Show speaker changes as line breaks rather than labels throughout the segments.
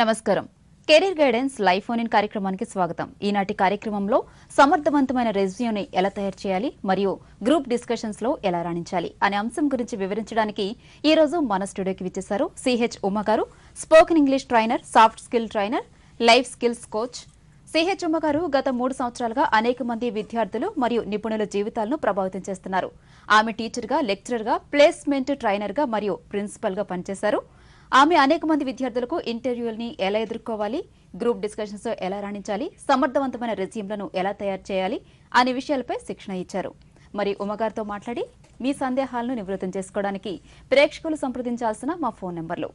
నమస్కారం. Career guidance live phone in కార్యక్రమానికి స్వాగతం. ఈనాటి కార్యక్రమంలో సమర్థవంతమైన రెజ్యూని ఎలా తయారు చేయాలి మరియు గ్రూప్ డిస్కషన్స్లో ఎలా రాణించాలి అనే అంశం గురించి వివరించడానికి ఈ రోజు మన స్టూడియోకి విచ్చేశారు సిహెచ్ ఉమ గారు spoken English trainer soft skill trainer life skills coach. CH Uma గారు గత మూడు సంవత్సరాలుగా అనేక మంది విద్యార్థులు మరియు నిపుణుల జీవితాలను ప్రభావితం చేస్తున్నారు. ఆమె టీచర్గా లెక్చరర్గా ప్లేస్మెంట్ ట్రైనర్గా మరియు ప్రిన్సిపల్గా పనిచేశారు. ఆమె అనేక మంది విద్యార్థులకు ఇంటర్వ్యూల్ని ఎలా ఎదుర్కోవాలి గ్రూప్ డిస్కషన్స్ ఎలా రాణించాలి సమర్థవంతమైన రెజ్యూమ్లను ఎలా తయారు చేయాలి అనే విషయాలపై శిక్షణ ఇచ్చారు. మరి ఉమ్మగారితో మాట్లాడి మీ సందేహాలను నివృత్తం చేసుకోవడానికి ప్రేక్షకులు సంప్రదించాల్సిన మా ఫోన్ నెంబర్లు.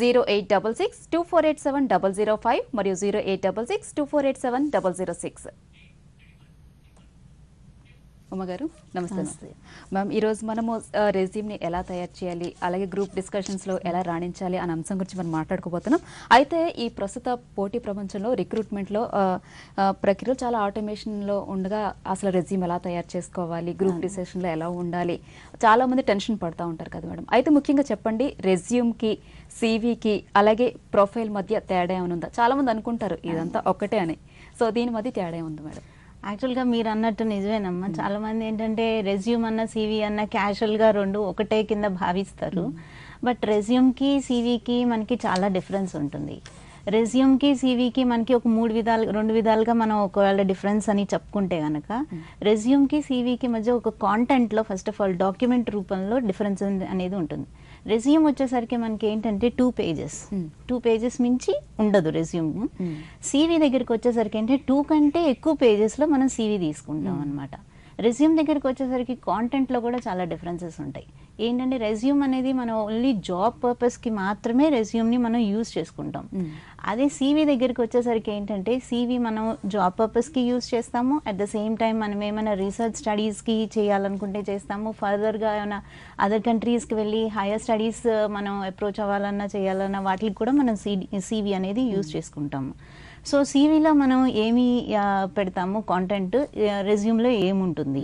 Zero eight double six two four eight seven double zero five మరియు zero eight double six two four eight seven double zero six. ఉమ్మగారు నమస్తే
నమస్తే.
మ్యామ్ ఈరోజు మనము రెజ్యూమ్ని ఎలా తయారు చేయాలి అలాగే గ్రూప్ డిస్కషన్స్లో ఎలా రాణించాలి అనే అంశం గురించి మనం మాట్లాడుకోబోతున్నాం. అయితే ఈ ప్రస్తుత పోటీ ప్రపంచంలో రిక్రూట్మెంట్లో ప్రక్రియలు చాలా ఆటోమేషన్లో ఉండగా అసలు రెజ్యూమ్ ఎలా తయారు చేసుకోవాలి గ్రూప్ డిస్కషన్లో ఎలా ఉండాలి చాలా మంది టెన్షన్ పడుతూ ఉంటారు కదా మేడం. అయితే ముఖ్యంగా చెప్పండి రెజ్యూమ్కి సీవీకి అలాగే ప్రొఫైల్ మధ్య తేడా ఏమైనా ఉందా? చాలా మంది అనుకుంటారు ఇదంతా ఒక్కటే అని. సో దీని మధ్య తేడా ఉంది మేడం?
యాక్చువల్గా మీరు అన్నట్టు నిజమేనమ్మా. చాలా మంది ఏంటంటే రెజ్యూమ్ అన్న సీవీ అన్న క్యాజువల్గా రెండు ఒకటే కింద భావిస్తారు. బట్ రెజ్యూమ్కి సీవీకి మనకి చాలా డిఫరెన్స్ ఉంటుంది. రెజ్యూమ్కి సీవీకి మనకి ఒక మూడు విధాలు రెండు విధాలుగా మనం ఒకవేళ డిఫరెన్స్ అని చెప్పుకుంటే కనుక రెజ్యూమ్కి సీవీకి మధ్య ఒక కాంటెంట్లో ఫస్ట్ ఆఫ్ ఆల్ డాక్యుమెంట్ రూపంలో డిఫరెన్స్ అనేది ఉంటుంది. రెజ్యూమ్ వచ్చేసరికి మనకి ఏంటంటే two pages
Hmm.
Two pages మించి ఉండదు రెజ్యూమ్
Hmm.
సీవీ దగ్గరికి వచ్చేసరికి అంటే టూ కంటే ఎక్కువ పేజెస్లో మనం సీవీ తీసుకుంటాం అనమాట రెజ్యూమ్ దగ్గరికి వచ్చేసరికి కాంటెంట్లో కూడా చాలా డిఫరెన్సెస్ ఉంటాయి. ఏంటంటే రెజ్యూమ్ అనేది మనం ఓన్లీ జాబ్ పర్పస్కి మాత్రమే రెజ్యూమ్ని మనం యూజ్ చేసుకుంటాం.
Mm.
అదే సీవీ దగ్గరికి వచ్చేసరికి ఏంటంటే సీవీ మనం జాబ్ పర్పస్కి యూజ్ చేస్తాము. అట్ ద సేమ్ టైం మనం ఏమైనా రీసెర్చ్ స్టడీస్కి చేయాలనుకుంటే చేస్తాము. ఫర్దర్గా ఏమైనా అదర్ కంట్రీస్కి వెళ్ళి హైయర్ స్టడీస్ మనం అప్రోచ్ అవ్వాలన్నా చేయాలన్నా వాటికి కూడా మనం సీవీ అనేది యూజ్ చేసుకుంటాము. సో సీవీలో మనం ఏమి పెడతాము కాంటెంట్ రెజ్యూమ్లో ఏముంటుంది?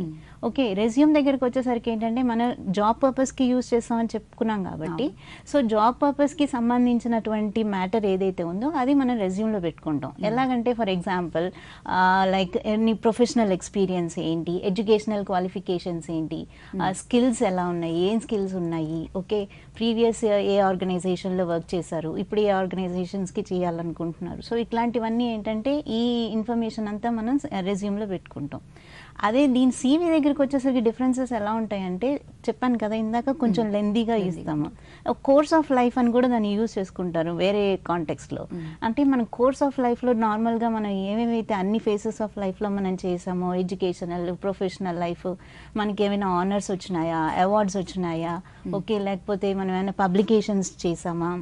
ఓకే రెజ్యూమ్ దగ్గరికి వచ్చేసరికి ఏంటంటే మనం జాబ్ పర్పస్కి యూజ్ చేస్తామని చెప్పుకున్నాం కాబట్టి సో జాబ్ పర్పస్కి సంబంధించినటువంటి మ్యాటర్ ఏదైతే ఉందో అది మనం రెజ్యూమ్లో పెట్టుకుంటాం. ఎలాగంటే ఫర్ ఎగ్జాంపుల్ లైక్ నీ ప్రొఫెషనల్ ఎక్స్పీరియన్స్ ఏంటి ఎడ్యుకేషనల్ క్వాలిఫికేషన్స్ ఏంటి స్కిల్స్ ఎలా ఉన్నాయి ఏం స్కిల్స్ ఉన్నాయి ఓకే ప్రీవియస్ ఏ ఆర్గనైజేషన్లో వర్క్ చేశారు ఇప్పుడు ఏ ఆర్గనైజేషన్స్కి చేయాలనుకుంటున్నారు. సో ఇట్లాంటివన్నీ ఏంటంటే ఈ ఇన్ఫర్మేషన్ అంతా మనం రెజ్యూమ్లో పెట్టుకుంటాం. అదే దీని సీవీ దగ్గరికి వచ్చేసరికి డిఫరెన్సెస్ ఎలా ఉంటాయంటే చెప్పాను కదా ఇందాక కొంచెం లెందీగా ఇస్తాము. కోర్స్ ఆఫ్ లైఫ్ అని కూడా దాన్ని యూజ్ చేసుకుంటారు వేరే కాంటెక్స్లో అంటే మన కోర్స్ ఆఫ్ లైఫ్లో నార్మల్గా మనం ఏమేమైతే అన్ని ఫేసెస్ ఆఫ్ లైఫ్లో మనం చేసామో ఎడ్యుకేషనల్ ప్రొఫెషనల్ లైఫ్ మనకి ఏమైనా ఆనర్స్ వచ్చినాయా అవార్డ్స్ వచ్చినాయా ఓకే లేకపోతే మనం ఏమైనా పబ్లికేషన్స్ చేసామా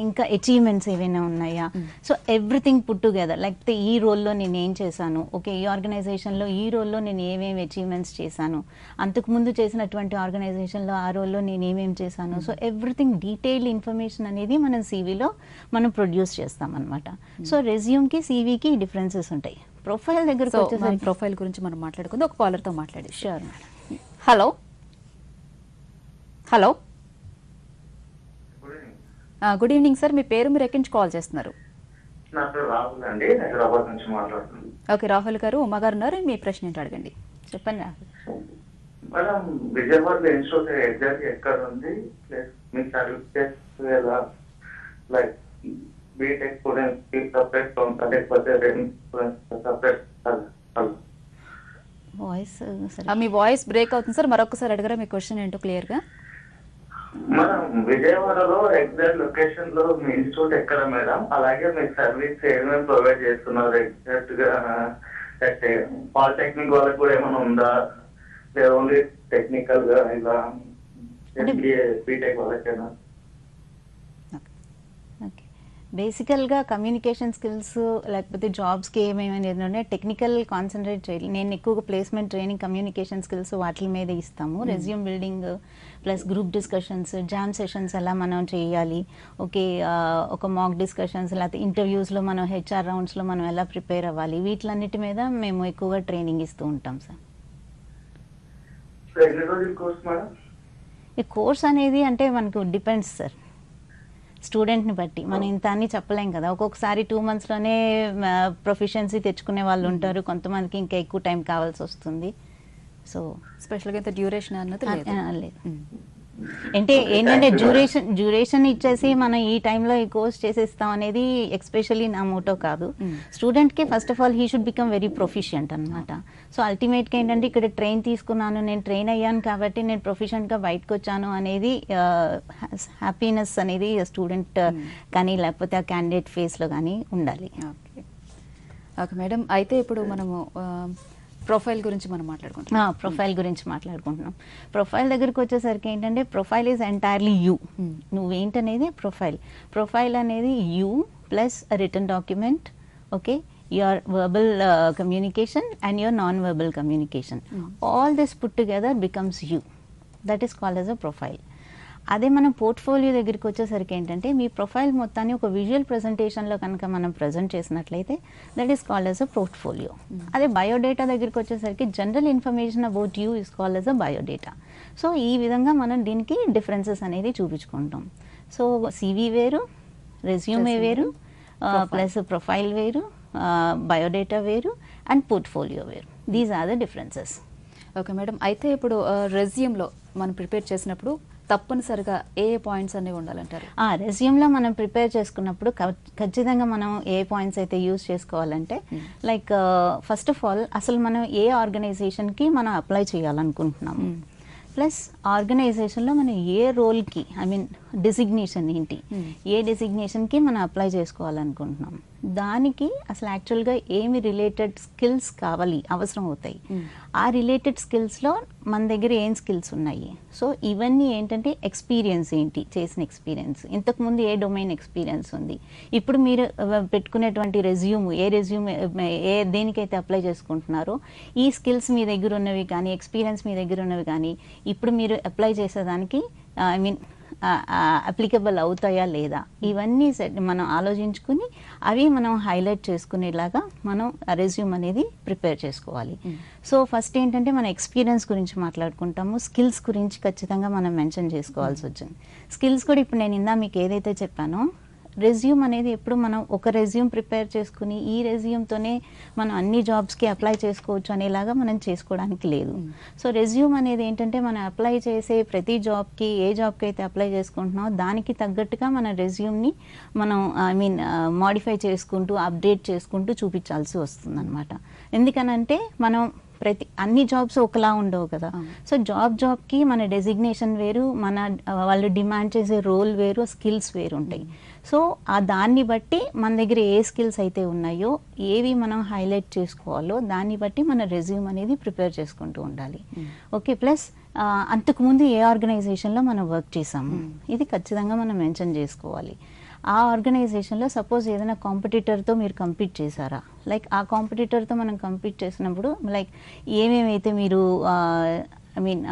ఇంకా అచీవ్మెంట్స్ ఏవైనా ఉన్నాయా? సో ఎవ్రీథింగ్ పుట్ టుగెదర్ లేకపోతే ఈ రోల్లో నేను ఏం చేశాను? ఓకే ఈ ఆర్గనైజేషన్లో ఈ రోల్లో నేను ఏమేమి అచీవ్మెంట్స్ చేశాను? అంతకుముందు చేసినటువంటి ఆర్గనైజేషన్లో ఆ రోల్లో నేను ఏమేమి చేశాను? సో ఎవ్రీథింగ్ డీటెయిల్ ఇన్ఫర్మేషన్ అనేది మనం సీవీలో మనం ప్రొడ్యూస్ చేస్తాం అనమాట సో రెజ్యూమ్కి సీవీకి డిఫరెన్సెస్ ఉంటాయి. ప్రొఫైల్ వచ్చేసరికి
ప్రొఫైల్ గురించి మనం మాట్లాడుకుందాం. ఒక కాలర్తో మాట్లాడి
sure madam
hello hello good evening sir మీ పేరు మీరు ఎక్కడి నుంచి కాల్ చేస్తున్నారు?
నా పేరు రాహుల్ అండి. హైదరాబాద్ నుంచి మాట్లాడుతున్నాను.
ఓకే రాహుల్ గారు ఉమ్మగారు ఉన్నారు. మీ ప్రశ్న ఏంటో అడగండి.
చెప్పండి రాహుల్.
మేడం విజయవాడలో ఇన్స్టిట్యూట్ ఎగ్జాక్ట్ ఎక్కడ ఉంది? ప్లస్ మీ సర్వీసెస్ ఎలా? లైక్ బీటెక్ స్టూడెంట్స్కి సపరేట్ లేకపోతే సపరేట్
వాయిస్ సరే
ఆ, మీ వాయిస్ బ్రేక్ అవుతుంది సార్ మరొకసారి అడగరా? మీ క్వశ్చన్ ఏంటో క్లియర్గా
మనం విజయవాడలో ఎగ్జాక్ట్ లొకేషన్లో మీ ఇన్స్టిట్యూట్ ఎక్కడ మేడం? అలాగే మీ సర్వీస్ ఏమేమి ప్రొవైడ్ చేస్తున్నారు ఎగ్జాక్ట్గా పాలిటెక్నిక్ వాళ్ళకి కూడా ఏమైనా ఉందా? లేదా ఓన్లీ టెక్నికల్గా ఇలా బీటెక్ వాళ్ళకేనా.
బేసికల్గా కమ్యూనికేషన్ స్కిల్స్ లేకపోతే జాబ్స్కి ఏమేమి ఏంటంటే టెక్నికల్ కాన్సన్ట్రేట్ చేయాలి. నేను ఎక్కువగా ప్లేస్మెంట్ ట్రైనింగ్ కమ్యూనికేషన్ స్కిల్స్ వాటి మీద ఇస్తాము. Resume building plus group discussions JAM sessions ఎలా మనం చేయాలి. ఓకే ఒక మాక్ డిస్కషన్స్ లేకపోతే ఇంటర్వ్యూస్లో మనం హెచ్ఆర్ రౌండ్స్లో మనం ఎలా ప్రిపేర్ అవ్వాలి. వీటిలన్నిటి మీద మేము ఎక్కువగా ట్రైనింగ్ ఇస్తూ ఉంటాం సార్. ఈ కోర్స్ అనేది అంటే మనకు డిపెండ్స్ సార్. స్టూడెంట్ని బట్టి. మనం ఇంత అని చెప్పలేం కదా. ఒక్కొక్కసారి టూ మంత్స్లోనే ప్రొఫిషియన్సీ తెచ్చుకునే వాళ్ళు ఉంటారు. కొంతమందికి ఇంకా ఎక్కువ టైం కావాల్సి వస్తుంది. సో
స్పెషల్గా ఇంత డ్యూరేషన్ అన్నది లేదు.
అంటే ఏంటంటే డ్యూరేషన్ డ్యూరేషన్ ఇచ్చేసి మనం ఈ టైంలో ఈ కోర్స్ చేసేస్తాం అనేది ఎక్స్పెషల్లీ నా మోటో కాదు. స్టూడెంట్కి first of all he should become very proficient అనమాట సో అల్టిమేట్గా ఏంటంటే ఇక్కడ ట్రైన్ తీసుకున్నాను నేను ట్రైన్ అయ్యాను కాబట్టి నేను ప్రొఫిషియంట్గా బయటకు వచ్చాను అనేది హ్యాపీనెస్ అనేది స్టూడెంట్ కానీ లేకపోతే ఆ క్యాండిడేట్ ఫేస్లో కానీ ఉండాలి.
ఓకే ఓకే మేడం అయితే ఇప్పుడు మనము ప్రొఫైల్ గురించి మనం మాట్లాడుకుంటాం
ప్రొఫైల్ గురించి మాట్లాడుకుంటున్నాం. ప్రొఫైల్ దగ్గరికి వచ్చేసరికి ఏంటంటే ప్రొఫైల్ ఈజ్ ఎంటైర్లీ యూ. నువ్వేంటనేది ప్రొఫైల్. ప్రొఫైల్ అనేది you plus written document okay your verbal communication and your non verbal communication. All this put together becomes you that is called as a profile అదే మనం portfolio దగ్గరికి వచ్చేసరికి ఏంటంటే మీ profile మొత్తాన్ని ఒక visual ప్రెజెంటేషన్లో కనుక మనం ప్రజెంట్ చేసినట్లయితే that is called as a portfolio అదే బయోడేటా దగ్గరికి వచ్చేసరికి general information about you is called as a biodata so ఈ విధంగా మనం దీనికి డిఫరెన్సెస్ అనేది చూపించుకుంటాం. సో సివి వేరు రెజ్యూమే వేరు. ప్లస్ ప్రొఫైల్ వేరు బయోడేటా వేరు అండ్ పోర్ట్ఫోలియో వేరు. These are the differences
okay madam అయితే ఇప్పుడు రెజ్యూమ్లో మనం ప్రిపేర్ చేసినప్పుడు తప్పనిసరిగా ఏ పాయింట్స్ అనేవి ఉండాలంటారు
ఆ రెజ్యూమ్లో మనం ప్రిపేర్ చేసుకున్నప్పుడు ఖచ్చితంగా మనం ఏ పాయింట్స్ అయితే యూజ్ చేసుకోవాలంటే
Hmm.
Like first of all అసలు మనం ఏ ఆర్గనైజేషన్కి మనం అప్లై చేయాలనుకుంటున్నాము
Hmm.
ప్లస్ ఆర్గనైజేషన్లో మనం ఏ రోల్కి ఐ మీన్ డిసిగ్నేషన్ ఏంటి
Hmm.
ఏ డిసిగ్నేషన్కి మనం అప్లై చేసుకోవాలనుకుంటున్నాం దానికి అసలు యాక్చువల్గా ఏమి రిలేటెడ్ స్కిల్స్ కావాలి అవసరం అవుతాయి.
Hmm.
ఆ రిలేటెడ్ స్కిల్స్లో మన దగ్గర ఏం స్కిల్స్ ఉన్నాయి? సో ఇవన్నీ ఏంటంటే ఎక్స్పీరియన్స్ ఏంటి? చేసిన ఎక్స్పీరియన్స్ ఇంతకుముందు ఏ డొమైన్ ఎక్స్పీరియన్స్ ఉంది? ఇప్పుడు మీరు పెట్టుకునేటువంటి రెజ్యూమ్ ఏ రెజ్యూమ్ ఏ దేనికైతే అప్లై చేసుకుంటున్నారో ఈ స్కిల్స్ మీ దగ్గర ఉన్నవి కానీ ఎక్స్పీరియన్స్ మీ దగ్గర ఉన్నవి కానీ ఇప్పుడు మీరు అప్లై చేసేదానికి ఐ మీన్ అప్లికబుల్ అవుతాయా లేదా? ఇవన్నీ సెట్ మనం ఆలోచించుకుని అవి మనం హైలైట్ చేసుకునేలాగా మనం రెజ్యూమ్ అనేది ప్రిపేర్ చేసుకోవాలి. సో ఫస్ట్ ఏంటంటే మన ఎక్స్పీరియన్స్ గురించి మాట్లాడుకుంటాము. స్కిల్స్ గురించి ఖచ్చితంగా మనం మెన్షన్ చేసుకోవాల్సి వచ్చింది. స్కిల్స్ కూడా ఇప్పుడు నేను ఇందా మీకు ఏదైతే చెప్పానో రెజ్యూమ్ అనేది ఎప్పుడు మనం ఒక రెజ్యూమ్ ప్రిపేర్ చేసుకుని ఈ రెజ్యూమ్తోనే మనం అన్ని జాబ్స్కి అప్లై చేసుకోవచ్చు అనేలాగా మనం చేసుకోవడానికి లేదు.
Mm.
సో రెజ్యూమ్ అనేది ఏంటంటే మనం అప్లై చేసే ప్రతి జాబ్కి ఏ జాబ్కి అయితే అప్లై చేసుకుంటున్నామో దానికి తగ్గట్టుగా మన రెజ్యూమ్ని మనం ఐ మీన్ మాడిఫై చేసుకుంటూ అప్డేట్ చేసుకుంటూ చూపించాల్సి వస్తుంది ఎందుకనంటే మనం ప్రతి అన్ని జాబ్స్ ఒకలా ఉండవు కదా.
అవును.
సో జాబ్ జాబ్కి మన డెసిగ్నేషన్ వేరు మన వాళ్ళు డిమాండ్ చేసే రోల్ వేరు స్కిల్స్ వేరు ఉంటాయి సో ఆ దాన్ని బట్టి మన దగ్గర ఏ స్కిల్స్ అయితే ఉన్నాయో ఏవి మనం హైలైట్ చేసుకోవాలో దాన్ని బట్టి మన రెజ్యూమ్ అనేది ప్రిపేర్ చేసుకుంటూ ఉండాలి
Mm.
ఓకే ప్లస్ అంతకుముందు ఏ ఆర్గనైజేషన్లో మనం వర్క్ చేసాము
Mm.
ఇది ఖచ్చితంగా మనం మెన్షన్ చేసుకోవాలి ఆ ఆర్గనైజేషన్లో సపోజ్ ఏదైనా కాంపిటీటర్తో మీరు కంపీట్ చేశారా లైక్ ఆ కాంపిటీటర్తో మనం కంపీట్ చేసినప్పుడు లైక్ ఏమేమైతే మీరు ఐ మీన్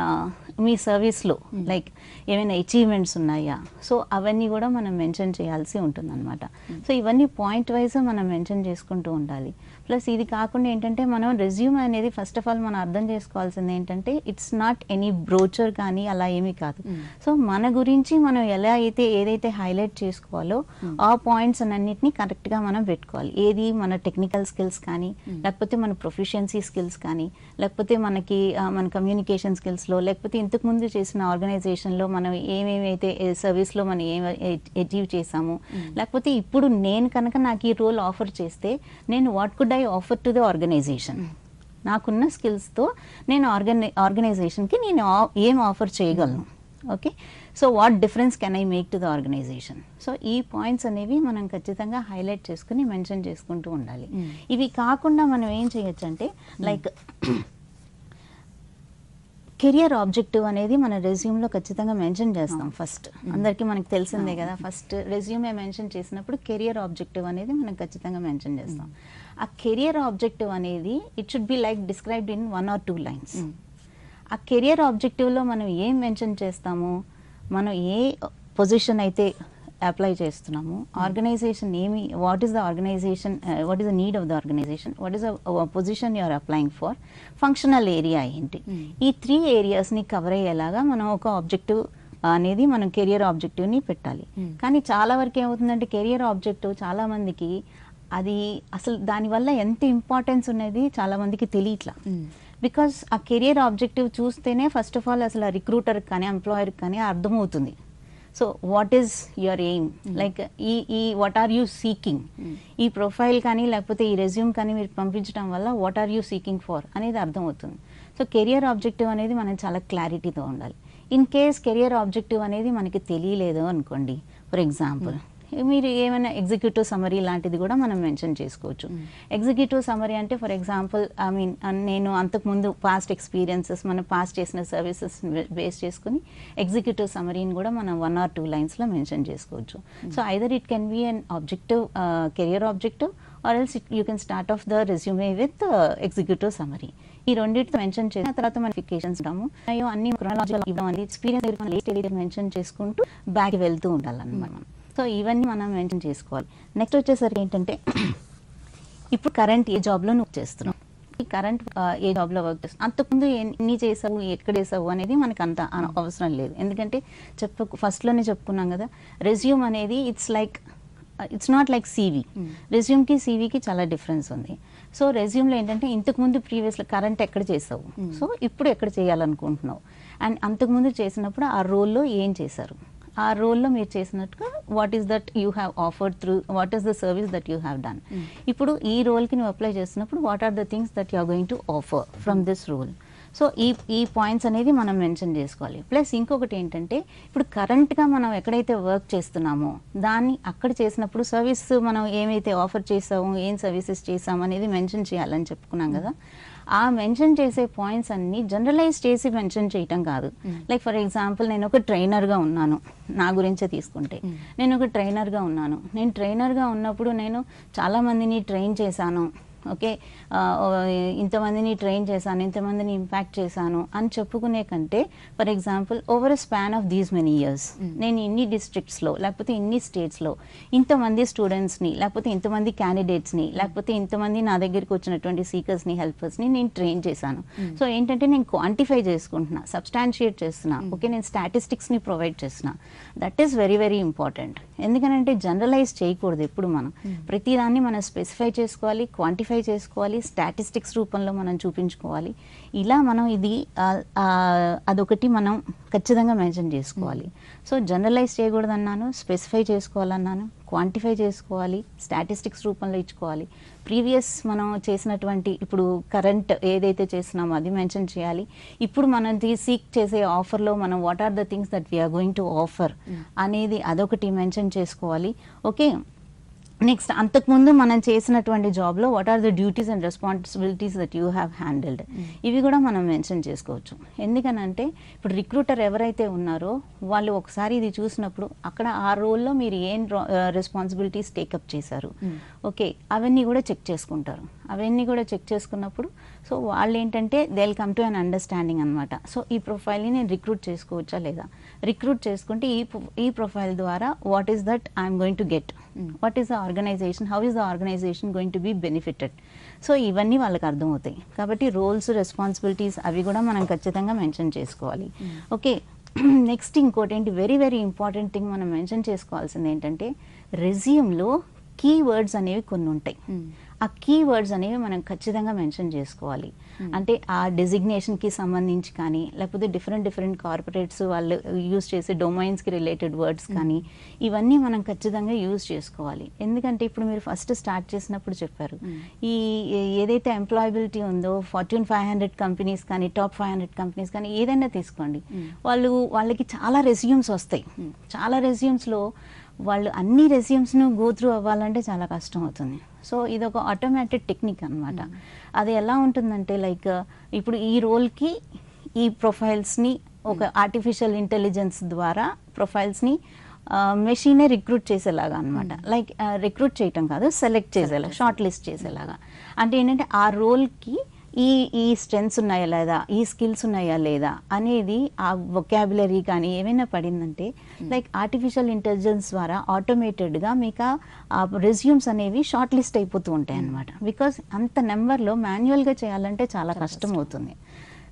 మీ సర్వీస్లో. లైక్ ఏమైనా అచీవ్మెంట్స్ ఉన్నాయా? సో అవన్నీ కూడా మనం మెన్షన్ చేయాల్సి ఉంటుందన్నమాట. సో ఇవన్నీ పాయింట్ వైజ్ మనం మెన్షన్ చేసుకుంటూ ఉండాలి. ప్లస్ ఇది కాకుండా ఏంటంటే మనం రెజ్యూమ్ అనేది ఫస్ట్ ఆఫ్ ఆల్ మనం అర్థం చేసుకోవాల్సింది ఏంటంటే ఇట్స్ నాట్ ఎనీ బ్రోచర్ కానీ అలా ఏమీ కాదు. సో మన గురించి మనం ఎలా అయితే ఏదైతే హైలైట్ చేసుకోవాలో
Mm.
ఆ పాయింట్స్ అన్నింటినీ కరెక్ట్గా మనం పెట్టుకోవాలి ఏది మన టెక్నికల్ స్కిల్స్ కానీ
Mm.
లేకపోతే మన ప్రొఫిషియన్సీ స్కిల్స్ కానీ లేకపోతే మనకి మన కమ్యూనికేషన్ స్కిల్స్లో లేకపోతే ఇంతకుముందు చేసిన ఆర్గనైజేషన్లో మనం ఏమేమైతే సర్వీస్లో మనం ఏం అచీవ్ చేసాము. లేకపోతే ఇప్పుడు నేను కనుక నాకు ఈ రోల్ ఆఫర్ చేస్తే నేను what could I offer to the organization నాకున్న స్కిల్స్తో నేను ఆర్గనై ఆర్గనైజేషన్కి నేను ఏం ఆఫర్ చేయగలను. Okay so what difference can I make to the organization so ఈ పాయింట్స్ అనేవి మనం ఖచ్చితంగా హైలైట్ చేసుకుని మెన్షన్ చేసుకుంటూ ఉండాలి.
Mm.
ఇవి కాకుండా మనం ఏం చేయొచ్చు అంటే లైక్ కెరియర్ ఆబ్జెక్టివ్ అనేది మన రెజ్యూమ్లో ఖచ్చితంగా మెన్షన్ చేస్తాం ఫస్ట్ అందరికీ మనకు తెలిసిందే కదా ఫస్ట్ రెజ్యూమే మెన్షన్ చేసినప్పుడు కెరియర్ ఆబ్జెక్టివ్ అనేది మనం ఖచ్చితంగా మెన్షన్ చేస్తాం. ఆ కెరియర్ ఆబ్జెక్టివ్ అనేది it should be like described in one or two lines. ఆ కెరియర్ ఆబ్జెక్టివ్లో మనం ఏం మెన్షన్ చేస్తాము మనం ఏ పొజిషన్ అయితే అప్లై చేస్తున్నాము ఆర్గనైజేషన్ ఏమి what is the organization what is the need of the organization what is the position you are applying for functional area ఏంటి?
Hmm.
ఈ త్రీ ఏరియాస్ని కవర్ అయ్యేలాగా మనం ఒక ఆబ్జెక్టివ్ అనేది మనం కెరియర్ ఆబ్జెక్టివ్ని పెట్టాలి. కానీ చాలా వరకు ఏమవుతుందంటే కెరియర్ ఆబ్జెక్టివ్ చాలా మందికి అది అసలు దానివల్ల ఎంత ఇంపార్టెన్స్ ఉన్నది చాలా మందికి తెలియట్లా. బికాస్ ఆ కెరియర్ ఆబ్జెక్టివ్ చూస్తేనే ఫస్ట్ ఆఫ్ ఆల్ అసలు ఆ రిక్రూటర్కి కానీ ఎంప్లాయర్కి కానీ అర్థమవుతుంది. So what is your aim like ఈ ఈ వాట్ ఆర్ యూ సీకింగ్ ఈ ప్రొఫైల్ కానీ లేకపోతే ఈ రెజ్యూమ్ కానీ మీరు పంపించడం వల్ల what are you seeking for అనేది అర్థమవుతుంది. సో కెరియర్ ఆబ్జెక్టివ్ అనేది మనం చాలా క్లారిటీతో ఉండాలి. ఇన్ కేస్ కెరియర్ ఆబ్జెక్టివ్ అనేది మనకి తెలియలేదు అనుకోండి ఫర్ ఎగ్జాంపుల్ మీరు ఏమైనా ఎగ్జిక్యూటివ్ సమరీ లాంటిది కూడా మనం మెన్షన్ చేసుకోవచ్చు. ఎగ్జిక్యూటివ్ సమరీ అంటే ఫర్ ఎగ్జాంపుల్ ఐ మీన్ నేను అంతకుముందు పాస్ట్ ఎక్స్పీరియన్సెస్ మనం పాస్ట్ చేసిన సర్వీసెస్ బేస్ చేసుకుని ఎగ్జిక్యూటివ్ సమరీని కూడా మనం వన్ ఆర్ టూ లైన్స్లో మెన్షన్ చేసుకోవచ్చు. So either it can be an objective career objective or else you can start of the resume with executive summary ఈ రెండింటితో మెన్షన్ చేసిన తర్వాత మనఫికేషన్స్ ఉంటాము అయ్యో అన్ని ఇవ్వడం అనేది ఎక్స్పీరియన్స్ మెన్షన్ చేసుకుంటూ బ్యాక్ వెళ్తూ ఉండాలన్నమాట. మనం సో ఇవన్నీ మనం మెన్షన్ చేసుకోవాలి. నెక్స్ట్ వచ్చేసరికి ఏంటంటే ఇప్పుడు కరెంట్ ఏ జాబ్లో నువ్వు చేస్తున్నావు? ఈ కరెంట్ ఏ జాబ్లో వర్క్ చేస్తున్నావు? అంతకుముందు ఎన్ని చేసావు ఎక్కడ చేసావు అనేది మనకు అంత అవసరం లేదు. ఎందుకంటే చెప్ప ఫస్ట్లోనే చెప్పుకున్నాం కదా రెజ్యూమ్ అనేది it's like it's not like CV రెజ్యూమ్కి సీవీకి చాలా డిఫరెన్స్ ఉంది. సో రెజ్యూమ్లో ఏంటంటే ఇంతకుముందు ప్రీవియస్లో కరెంట్ ఎక్కడ చేసావు? సో ఇప్పుడు ఎక్కడ చేయాలనుకుంటున్నావు? అండ్ అంతకుముందు చేసినప్పుడు ఆ రోల్లో ఏం చేశారు? ఆ రోల్లో మీరు చేసినట్టుగా what is that you have offered through what is the service that you have done ఇప్పుడు ఈ రోల్కి నువ్వు అప్లై చేస్తున్నప్పుడు what are the things that you are going to offer from this role so ఈ ఈ పాయింట్స్ అనేది మనం mention చేసుకోవాలి. ప్లస్ ఇంకొకటి ఏంటంటే ఇప్పుడు కరెంట్గా మనం ఎక్కడైతే వర్క్ చేస్తున్నామో దాన్ని అక్కడ చేసినప్పుడు సర్వీస్ మనం ఏమైతే ఆఫర్ చేసామో ఏం సర్వీసెస్ చేసాము అనేది మెన్షన్ చేయాలని చెప్పుకున్నాం కదా. ఆ మెన్షన్ చేసే పాయింట్స్ అన్ని జనరలైజ్ చేసి మెన్షన్ చేయటం కాదు. లైక్ ఫర్ ఎగ్జాంపుల్ నేను ఒక ట్రైనర్గా ఉన్నాను నా గురించే తీసుకుంటే. నేను ఒక ట్రైనర్గా ఉన్నాను. నేను ట్రైనర్గా ఉన్నప్పుడు నేను చాలా మందిని ట్రైన్ చేశాను. ఓకే? ఇంతమందిని ట్రైన్ చేశాను ఇంతమందిని ఇంపాక్ట్ చేశాను అని చెప్పుకునే కంటే for example over span of these many years నేను ఇన్ని డిస్ట్రిక్ట్స్లో లేకపోతే ఇన్ని స్టేట్స్లో ఇంతమంది స్టూడెంట్స్ని లేకపోతే ఇంతమంది క్యాండిడేట్స్ని లేకపోతే ఇంతమంది నా దగ్గరికి వచ్చినటువంటి సీకర్స్ని హెల్పర్స్ని నేను ట్రైన్ చేశాను. సో ఏంటంటే నేను క్వాంటిఫై చేసుకుంటున్నా సబ్స్టాన్షియేట్ చేస్తున్నా ఓకే? నేను స్టాటిస్టిక్స్ని ప్రొవైడ్ చేస్తున్నా. That is very very important. ఎందుకనంటే జనరలైజ్ చేయకూడదు ఎప్పుడు మనం. ప్రతిదాన్ని మనం స్పెసిఫై చేసుకోవాలి క్వాంటిఫై చేసుకోవాలి స్టాటిస్టిక్స్ రూపంలో మనం చూపించుకోవాలి. ఇలా మనం ఇది అదొకటి మనం ఖచ్చితంగా మెన్షన్ చేసుకోవాలి. సో జనరలైజ్ చేయకూడదన్నాను స్పెసిఫై చేసుకోవాలన్నాను క్వాంటిఫై చేసుకోవాలి స్టాటిస్టిక్స్ రూపంలో ఇచ్చుకోవాలి. ప్రీవియస్ మనం చేసినటువంటి ఇప్పుడు కరెంట్ ఏదైతే చేస్తున్నామో అది మెన్షన్ చేయాలి. ఇప్పుడు మనం సీక్ చేసే ఆఫర్లో మనం what are the things that we're going to offer అనేది అదొకటి మెన్షన్ చేసుకోవాలి. ఓకే నెక్స్ట్ అంతకుముందు మనం చేసినటువంటి జాబ్లో what are the duties and responsibilities that you have handled ఇవి కూడా మనం మెన్షన్ చేసుకోవచ్చు. ఎందుకనంటే ఇప్పుడు రిక్రూటర్ ఎవరైతే ఉన్నారో వాళ్ళు ఒకసారి ఇది చూసినప్పుడు అక్కడ ఆ రోల్లో మీరు ఏం రెస్పాన్సిబిలిటీస్ టేకప్ చేశారు? ఓకే అవన్నీ కూడా చెక్ చేసుకుంటారు. అవన్నీ కూడా చెక్ చేసుకున్నప్పుడు సో వాళ్ళు ఏంటంటే they will come to an understanding అనమాట సో ఈ ప్రొఫైల్ని నేను రిక్రూట్ చేసుకోవచ్చా లేదా? రిక్రూట్ చేసుకుంటే ఈ ఈ ప్రొఫైల్ ద్వారా what is that I'm going to get what is the organization how is the organization going to be benefited so ఇవన్నీ వాళ్ళకి అర్థమవుతాయి. కాబట్టి రోల్స్ రెస్పాన్సిబిలిటీస్ అవి కూడా మనం ఖచ్చితంగా మెన్షన్ చేసుకోవాలి. ఓకే నెక్స్ట్ ఇంకోటి ఏంటి? వెరీ వెరీ ఇంపార్టెంట్ థింగ్ మనం మెన్షన్ చేసుకోవాల్సింది ఏంటంటే రెజ్యూమ్లో కీ వర్డ్స్ అనేవి కొన్ని ఉంటాయి. ఆ కీ వర్డ్స్ అనేవి మనం ఖచ్చితంగా మెన్షన్ చేసుకోవాలి. అంటే ఆ డెసిగ్నేషన్కి సంబంధించి కానీ లేకపోతే డిఫరెంట్ డిఫరెంట్ కార్పొరేట్స్ వాళ్ళు యూజ్ చేసే డొమైన్స్కి రిలేటెడ్ వర్డ్స్ కానీ ఇవన్నీ మనం ఖచ్చితంగా యూజ్ చేసుకోవాలి. ఎందుకంటే ఇప్పుడు మీరు ఫస్ట్ స్టార్ట్ చేసినప్పుడు చెప్పారు. ఈ ఏదైతే ఎంప్లాయబిలిటీ ఉందో ఫార్చ్యూన్ ఫైవ్ హండ్రెడ్ కంపెనీస్ కానీ టాప్ ఫైవ్ హండ్రెడ్ కంపెనీస్ కానీ ఏదైనా తీసుకోండి. వాళ్ళు వాళ్ళకి చాలా రెజ్యూమ్స్ వస్తాయి. చాలా రెజ్యూమ్స్లో వాళ్ళు అన్ని రెజ్యూమ్స్ను గో త్రూ అవ్వాలంటే చాలా కష్టం అవుతుంది. సో ఇది ఒక ఆటోమేటిక్ టెక్నిక్ అన్నమాట అది ఎలా ఉంటుందంటే లైక్ ఇప్పుడు ఈ రోల్కి ఈ ప్రొఫైల్స్ని ఒక ఆర్టిఫిషియల్ ఇంటెలిజెన్స్ ద్వారా ప్రొఫైల్స్ని మెషీనే రిక్రూట్ చేసేలాగా అనమాట లైక్ రిక్రూట్ చేయటం కాదు సెలెక్ట్ చేసేలాగా షార్ట్ లిస్ట్ చేసేలాగా. అంటే ఏంటంటే ఆ రోల్కి ఈ ఈ స్ట్రెంగ్స్ ఉన్నాయా లేదా? ఈ స్కిల్స్ ఉన్నాయా లేదా? అనేది ఆ వొకాబులరీ కానీ ఏమైనా పడిందంటే లైక్ ఆర్టిఫిషియల్ ఇంటెలిజెన్స్ ద్వారా ఆటోమేటెడ్గా మీకు ఆ- రెజ్యూమ్స్ అనేవి షార్ట్ లిస్ట్ అయిపోతూ ఉంటాయి అనమాట బికాస్ అంత నెంబర్లో మాన్యువల్గా చేయాలంటే చాలా కష్టం అవుతుంది.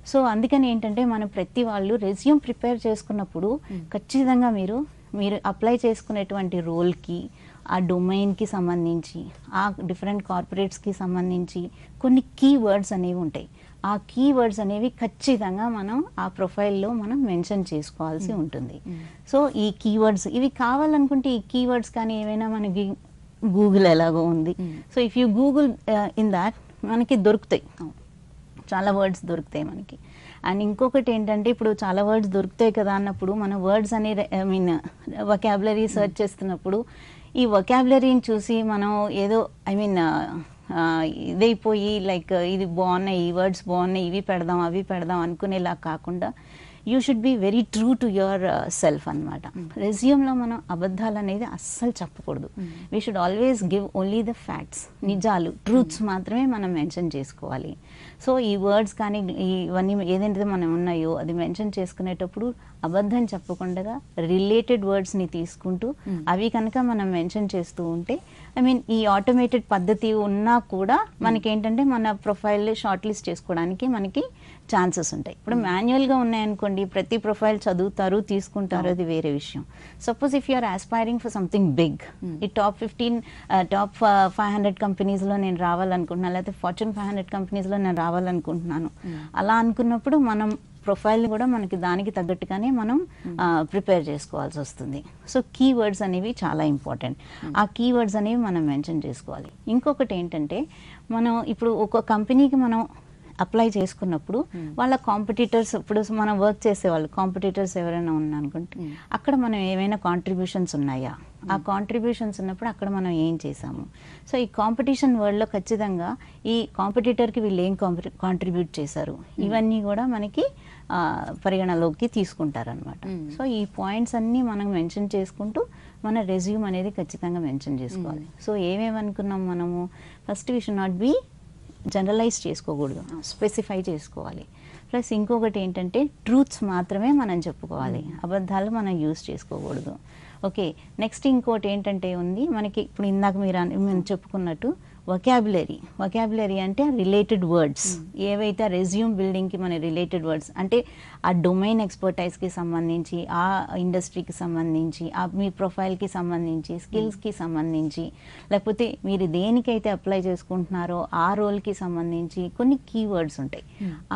సో అందుకని ఏంటంటే మనం ప్రతి వాళ్ళు రెజ్యూమ్ ప్రిపేర్ చేసుకున్నప్పుడు ఖచ్చితంగా మీరు మీరు అప్లై చేసుకునేటువంటి రోల్కి ఆ డొమైన్కి సంబంధించి ఆ డిఫరెంట్ కార్పొరేట్స్కి సంబంధించి కొన్ని కీ వర్డ్స్ అనేవి ఉంటాయి. ఆ కీ వర్డ్స్ అనేవి ఖచ్చితంగా మనం ఆ ప్రొఫైల్లో మనం మెన్షన్ చేసుకోవాల్సి ఉంటుంది. సో ఈ కీవర్డ్స్ ఇవి కావాలనుకుంటే ఈ కీవర్డ్స్ కానీ ఏమైనా మనకి గూగుల్ ఎలాగో ఉంది. So if you google in that మనకి దొరుకుతాయి. చాలా వర్డ్స్ దొరుకుతాయి మనకి. అండ్ ఇంకొకటి ఏంటంటే ఇప్పుడు చాలా వర్డ్స్ దొరుకుతాయి కదా అన్నప్పుడు మన వర్డ్స్ అనేది ఐ మీన్ వొకాబులరీ సెర్చ్ చేస్తున్నప్పుడు ఈ వొకాబులరీని చూసి మనం ఏదో ఐ మీన్ ఇదైపోయి లైక్ ఇది బాగున్నాయి ఈ వర్డ్స్ బాగున్నాయి ఇవి పెడదాం అవి పెడదాం అనుకునేలా కాకుండా you should be very true to your self అనమాట రెజ్యూమ్లో మనం అబద్ధాలు అనేది అస్సలు చెప్పకూడదు. We should always give only the facts నిజాలు ట్రూత్స్ మాత్రమే మనం మెన్షన్ చేసుకోవాలి. సో ఈ వర్డ్స్ కానీ ఇవన్నీ ఏదైతే మనం ఉన్నాయో అది మెన్షన్ చేసుకునేటప్పుడు అబద్ధం చెప్పకుండా రిలేటెడ్ వర్డ్స్ని తీసుకుంటూ అవి కనుక మనం మెన్షన్ చేస్తూ ఉంటే ఐ మీన్ ఈ ఆటోమేటెడ్ పద్ధతి ఉన్నా కూడా మనకి ఏంటంటే మన ప్రొఫైల్ షార్ట్ లిస్ట్ చేసుకోవడానికి మనకి ఛాన్సెస్ ఉంటాయి. ఇప్పుడు మాన్యువల్గా ఉన్నాయనుకోండి ప్రతి ప్రొఫైల్ చదువుతారు తీసుకుంటారు అది వేరే విషయం. Suppose if you're aspiring for something big ఈ top fifteen top five hundred కంపెనీస్లో నేను రావాలనుకుంటున్నాను లేకపోతే ఫార్చ్యూన్ ఫైవ్ హండ్రెడ్ కంపెనీస్లో నేను రావాలనుకుంటున్నాను. అలా అనుకున్నప్పుడు మనం ప్రొఫైల్ కూడా మనకి దానికి తగ్గట్టుగానే మనం ప్రిపేర్ చేసుకోవాల్సి వస్తుంది. సో కీవర్డ్స్ అనేవి చాలా ఇంపార్టెంట్. ఆ కీవర్డ్స్ అనేవి మనం మెన్షన్ చేసుకోవాలి. ఇంకొకటి ఏంటంటే మనం ఇప్పుడు ఒక కంపెనీకి మనం అప్లై చేసుకున్నప్పుడు వాళ్ళ కాంపిటీటర్స్ ఇప్పుడు మనం వర్క్ చేసే వాళ్ళు కాంపిటీటర్స్ ఎవరైనా ఉన్నారనుకుంటే అక్కడ మనం ఏమైనా కాంట్రిబ్యూషన్స్ ఉన్నాయా? ఆ కాంట్రిబ్యూషన్స్ ఉన్నప్పుడు అక్కడ మనం ఏం చేసాము సో ఈ కాంపిటీషన్ వరల్డ్లో ఖచ్చితంగా ఈ కాంపిటీటర్కి వీళ్ళు ఏం కాంట్రిబ్యూట్ చేశారు? ఇవన్నీ కూడా మనకి పరిగణలోకి తీసుకుంటారనమాట సో ఈ పాయింట్స్ అన్నీ మనం మెన్షన్ చేసుకుంటూ మన రెజ్యూమ్ అనేది ఖచ్చితంగా మెన్షన్ చేసుకోవాలి. సో ఏమేమి అనుకున్నాం మనము? First we should not be generalize చేసుకోకూడదు. స్పెసిఫై చేసుకోవాలి. ప్లస్ ఇంకొకటి ఏంటంటే ట్రూత్స్ మాత్రమే మనం చెప్పుకోవాలి. అబద్ధాలు మనం యూజ్ చేసుకోకూడదు. ఓకే నెక్స్ట్ ఇంకోటి ఏంటంటే ఉంది మనకి ఇప్పుడు ఇందాక మీరు మేము చెప్పుకున్నట్టు వొకాబులరీ వొకాబులరీ అంటే రిలేటెడ్ వర్డ్స్ ఏవైతే రెజ్యూమ్ బిల్డింగ్కి మన రిలేటెడ్ వర్డ్స్ అంటే ఆ డొమైన్ ఎక్స్పర్టైజ్కి సంబంధించి ఆ ఇండస్ట్రీకి సంబంధించి ఆ మీ ప్రొఫైల్కి సంబంధించి స్కిల్స్కి సంబంధించి లేకపోతే మీరు దేనికైతే అప్లై చేసుకుంటున్నారో ఆ రోల్కి సంబంధించి కొన్ని కీవర్డ్స్ ఉంటాయి.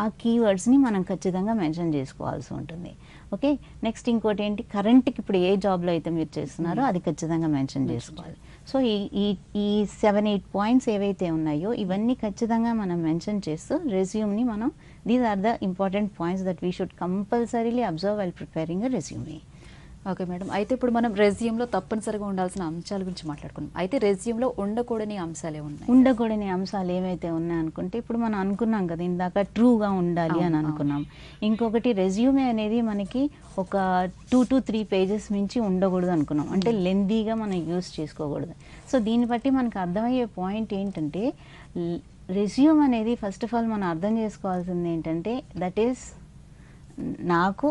ఆ కీవర్డ్స్ని మనం ఖచ్చితంగా మెన్షన్ చేసుకోవాల్సి ఉంటుంది. ఓకే నెక్స్ట్ ఇంకోటి ఏంటి? కరెంట్కి ఇప్పుడు ఏ జాబ్లో అయితే మీరు చేస్తున్నారో అది ఖచ్చితంగా మెన్షన్ చేసుకోవాలి. సో ఈ ఈ ఈ సెవెన్ ఎయిట్ పాయింట్స్ ఏవైతే ఉన్నాయో ఇవన్నీ ఖచ్చితంగా మనం మెన్షన్ చేస్తూ రెజ్యూమ్ని మనం these are the important points that we should compulsorily observe well preparing a resume
okay madam. అయితే ఇప్పుడు మనం రెజ్యూమ్లో తప్పనిసరిగా ఉండాల్సిన అంశాల గురించి మాట్లాడుకున్నాం అయితే రెజ్యూమ్లో ఉండకూడని అంశాలే ఉన్నాయి?
ఉండకూడని అంశాలు ఏమైతే ఉన్నాయనుకుంటే ఇప్పుడు మనం అనుకున్నాం కదా ఇందాక ట్రూగా ఉండాలి అని అనుకున్నాం. ఇంకొకటి రెజ్యూమే అనేది మనకి ఒక టూ టు త్రీ పేజెస్ మించి ఉండకూడదు అనుకున్నాం. అంటే లెందీగా మనం యూస్ చేసుకోకూడదు. సో దీన్ని బట్టి మనకు అర్థమయ్యే పాయింట్ ఏంటంటే రెజ్యూమ్ అనేది ఫస్ట్ ఆఫ్ ఆల్ మనం అర్థం చేసుకోవాల్సింది ఏంటంటే దట్ ఈస్ నాకు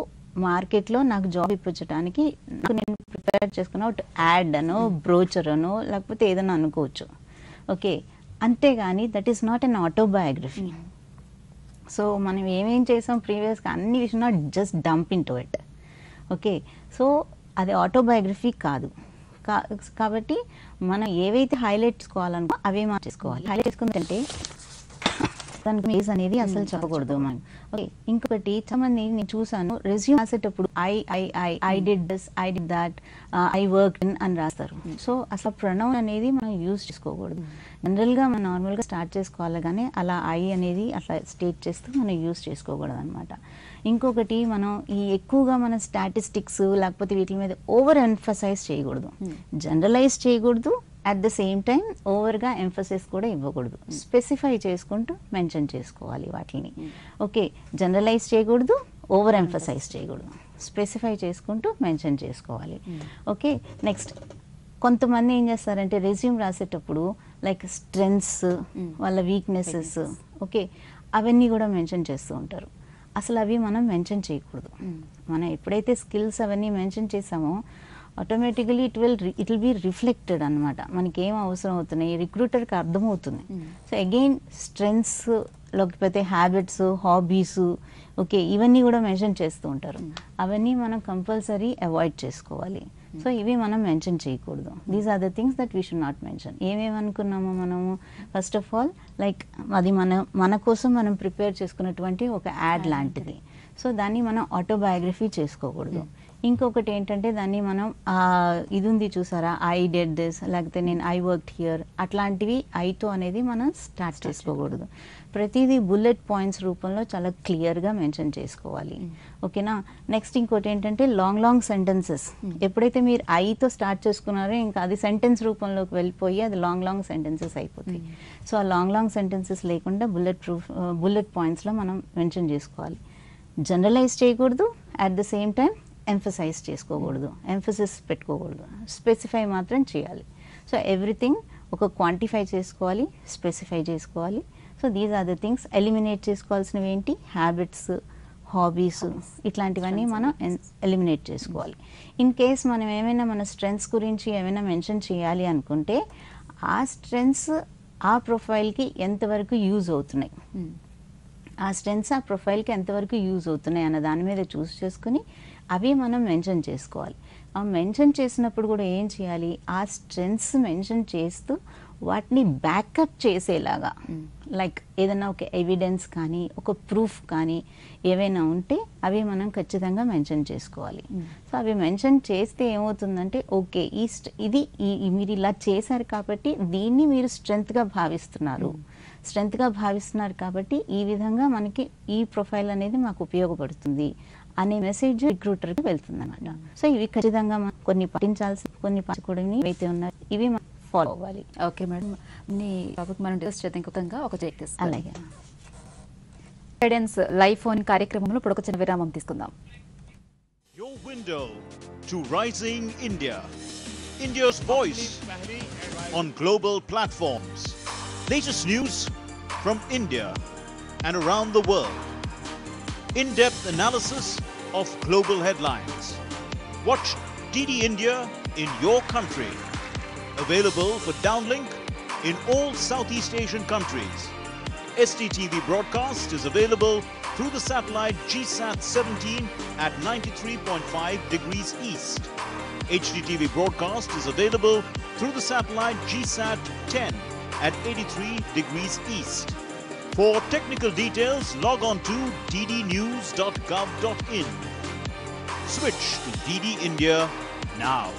మార్కెట్లో నాకు జాబ్ ఇప్పించడానికి నాకు నేను ప్రిపేర్ చేసుకున్న ఒక యాడ్ అనో బ్రోచర్ అనో లేకపోతే ఏదైనా అనుకోవచ్చు. ఓకే? అంతేగాని that is not an autobiography. So మనం ఏమేం చేసాం ప్రీవియస్గా అన్ని విషయం not just dump in to it. Okay? So అది ఆటోబయోగ్రఫీ కాదు. కాబట్టి మనం ఏవైతే హైలైట్ చేసుకోవాలనుకో అవే మనం చేసుకోవాలి హైలైట్ చేసుకుందంటే దానికి బేస్ అనేది అసలు చెప్పకూడదు మనం. ఓకే ఇంకొకటి చాలా మంది నేను చూసాను రెజ్యూమ్ రాసేటప్పుడు I I I I did this I did that I work in అని రాస్తారు. సో అసలు ప్రొనౌన్ అనేది మనం యూజ్ చేసుకోకూడదు. జనరల్గా మనం నార్మల్గా స్టార్ట్ చేసుకోవాలి కానీ అలా ఐ అనేది అట్లా స్టేట్ చేస్తూ మనం యూజ్ చేసుకోకూడదు అనమాట ఇంకొకటి మనం ఈ ఎక్కువగా మన స్టాటిస్టిక్స్ లేకపోతే వీటి మీద ఓవర్ ఎంఫసైజ్ చేయకూడదు జనరలైజ్ చేయకూడదు అట్ ద సేమ్ టైం ఓవర్గా ఎంఫసిస్ కూడా ఇవ్వకూడదు. స్పెసిఫై చేసుకుంటూ మెన్షన్ చేసుకోవాలి వాటిని. ఓకే జనరలైజ్ చేయకూడదు ఓవర్ ఎంఫసైజ్ చేయకూడదు. స్పెసిఫై చేసుకుంటూ మెన్షన్ చేసుకోవాలి. ఓకే నెక్స్ట్ కొంతమంది ఏం చేస్తారంటే రెజ్యూమ్ రాసేటప్పుడు లైక్ స్ట్రెంగ్స్ వాళ్ళ వీక్నెసెస్ ఓకే అవన్నీ కూడా మెన్షన్ చేస్తూ ఉంటారు. అసలు అవి మనం మెన్షన్ చేయకూడదు. మనం ఎప్పుడైతే స్కిల్స్ అవన్నీ మెన్షన్ చేసామో automatically it will it will be reflected అనమాట మనకి ఏం అవసరం అవుతున్నాయి? రిక్రూటర్కి అర్థమవుతుంది. సో అగైన్ స్ట్రెంగ్స్ లేకపోతే హ్యాబిట్స్ హాబీస్ ఓకే ఇవన్నీ కూడా మెన్షన్ చేస్తూ ఉంటారు. అవన్నీ మనం కంపల్సరీ అవాయిడ్ చేసుకోవాలి. సో ఇవి మనం మెన్షన్ చేయకూడదు. These are the things that we should not mention ఏమేమి అనుకున్నాము మనము? ఫస్ట్ ఆఫ్ ఆల్ లైక్ అది మన మన కోసం మనం ప్రిపేర్ చేసుకున్నటువంటి ఒక యాడ్ లాంటిది. సో దాన్ని మనం ఆటోబయోగ్రఫీ చేసుకోకూడదు. ఇంకొకటి ఏంటంటే దాన్ని మనం ఇది ఉంది చూసారా? ఐ డెడ్ దిస్ లేకపోతే నేను ఐ వర్క్ హియర్ అట్లాంటివి ఐతో అనేది మనం స్టార్ట్ చేసుకోకూడదు. ప్రతిదీ బుల్లెట్ పాయింట్స్ రూపంలో చాలా క్లియర్గా మెన్షన్ చేసుకోవాలి. ఓకేనా? నెక్స్ట్ ఇంకోటి ఏంటంటే లాంగ్ లాంగ్ సెంటెన్సెస్ ఎప్పుడైతే మీరు ఐతో స్టార్ట్ చేసుకున్నారో ఇంకా అది సెంటెన్స్ రూపంలోకి వెళ్ళిపోయి అది లాంగ్ లాంగ్ సెంటెన్సెస్ అయిపోతాయి. సో ఆ లాంగ్ లాంగ్ సెంటెన్సెస్ లేకుండా బుల్లెట్ ప్రూఫ్ బుల్లెట్ పాయింట్స్లో మనం మెన్షన్ చేసుకోవాలి. జనరలైజ్ చేయకూడదు. At the same time emphasize చేసుకోకూడదు. ఎంఫసిస్ పెట్టుకోకూడదు. స్పెసిఫై మాత్రం చేయాలి. సో ఎవ్రీథింగ్ ఒక క్వాంటిఫై చేసుకోవాలి స్పెసిఫై చేసుకోవాలి. So these are the things eliminate చేసుకోవాల్సినవి ఏంటి? హ్యాబిట్స్ హాబీస్ ఇట్లాంటివన్నీ మనం ఎలిమినేట్ చేసుకోవాలి. ఇన్ కేస్ మనం ఏమైనా మన స్ట్రెంగ్స్ గురించి ఏమైనా మెన్షన్ చేయాలి అనుకుంటే ఆ స్ట్రెంగ్స్ ఆ ప్రొఫైల్కి ఎంతవరకు యూజ్ అవుతున్నాయి? ఆ స్ట్రెంగ్స్ ఆ ప్రొఫైల్కి ఎంతవరకు యూజ్ అవుతున్నాయి అన్న దాని మీద చూస్ చేసుకుని అవి మనం మెన్షన్ చేసుకోవాలి. ఆ మెన్షన్ చేసినప్పుడు కూడా ఏం చేయాలి? ఆ స్ట్రెంగ్స్ మెన్షన్ చేస్తూ వాటిని బ్యాకప్ చేసేలాగా లైక్ ఏదైనా ఒక ఎవిడెన్స్ కానీ ఒక ప్రూఫ్ కానీ ఏవైనా ఉంటే అవి మనం ఖచ్చితంగా మెన్షన్ చేసుకోవాలి. సో అవి మెన్షన్ చేస్తే ఏమవుతుందంటే ఓకే ఈ ఇది మీరు ఇలా చేశారు కాబట్టి దీన్ని మీరు స్ట్రెంగ్త్గా భావిస్తున్నారు. స్ట్రెంగ్త్గా భావిస్తున్నారు కాబట్టి ఈ విధంగా మనకి ఈ ప్రొఫైల్ అనేది మాకు ఉపయోగపడుతుంది. అనే మెసేజ్ రిక్రూటర్కి వెళ్తుంది అనమాట సో ఇవి ఖచ్చితంగా కొన్ని పాటించాల్సి కొన్ని పాటించకూడని ఏవైతే ఉన్నాయో ఇవి మనం ఫాలో అవ్వాలి
ఓకే మేడం నీ టాపిక్ మనం డిస్కస్ చేద్దాం ఒక తీసుకుందాం.
అలాగే
గైడెన్స్ లైవ్ ఫోన్ కార్యక్రమంలో ఇప్పుడు ఒక చిన్న విరామం తీసుకుందాం
Your window to rising India. India's voice on global platforms. Latest news from India and around the world. In depth analysis of global headlines. Watch DD India in your country. Available for downlink in all Southeast Asian countries. STTV broadcast is available through the satellite GSAT 17 at 93.5 degrees east. HDTV broadcast is available through the satellite GSAT 10 at 83 degrees east. For technical details, log on to ddnews.gov.in. Switch to DD India now.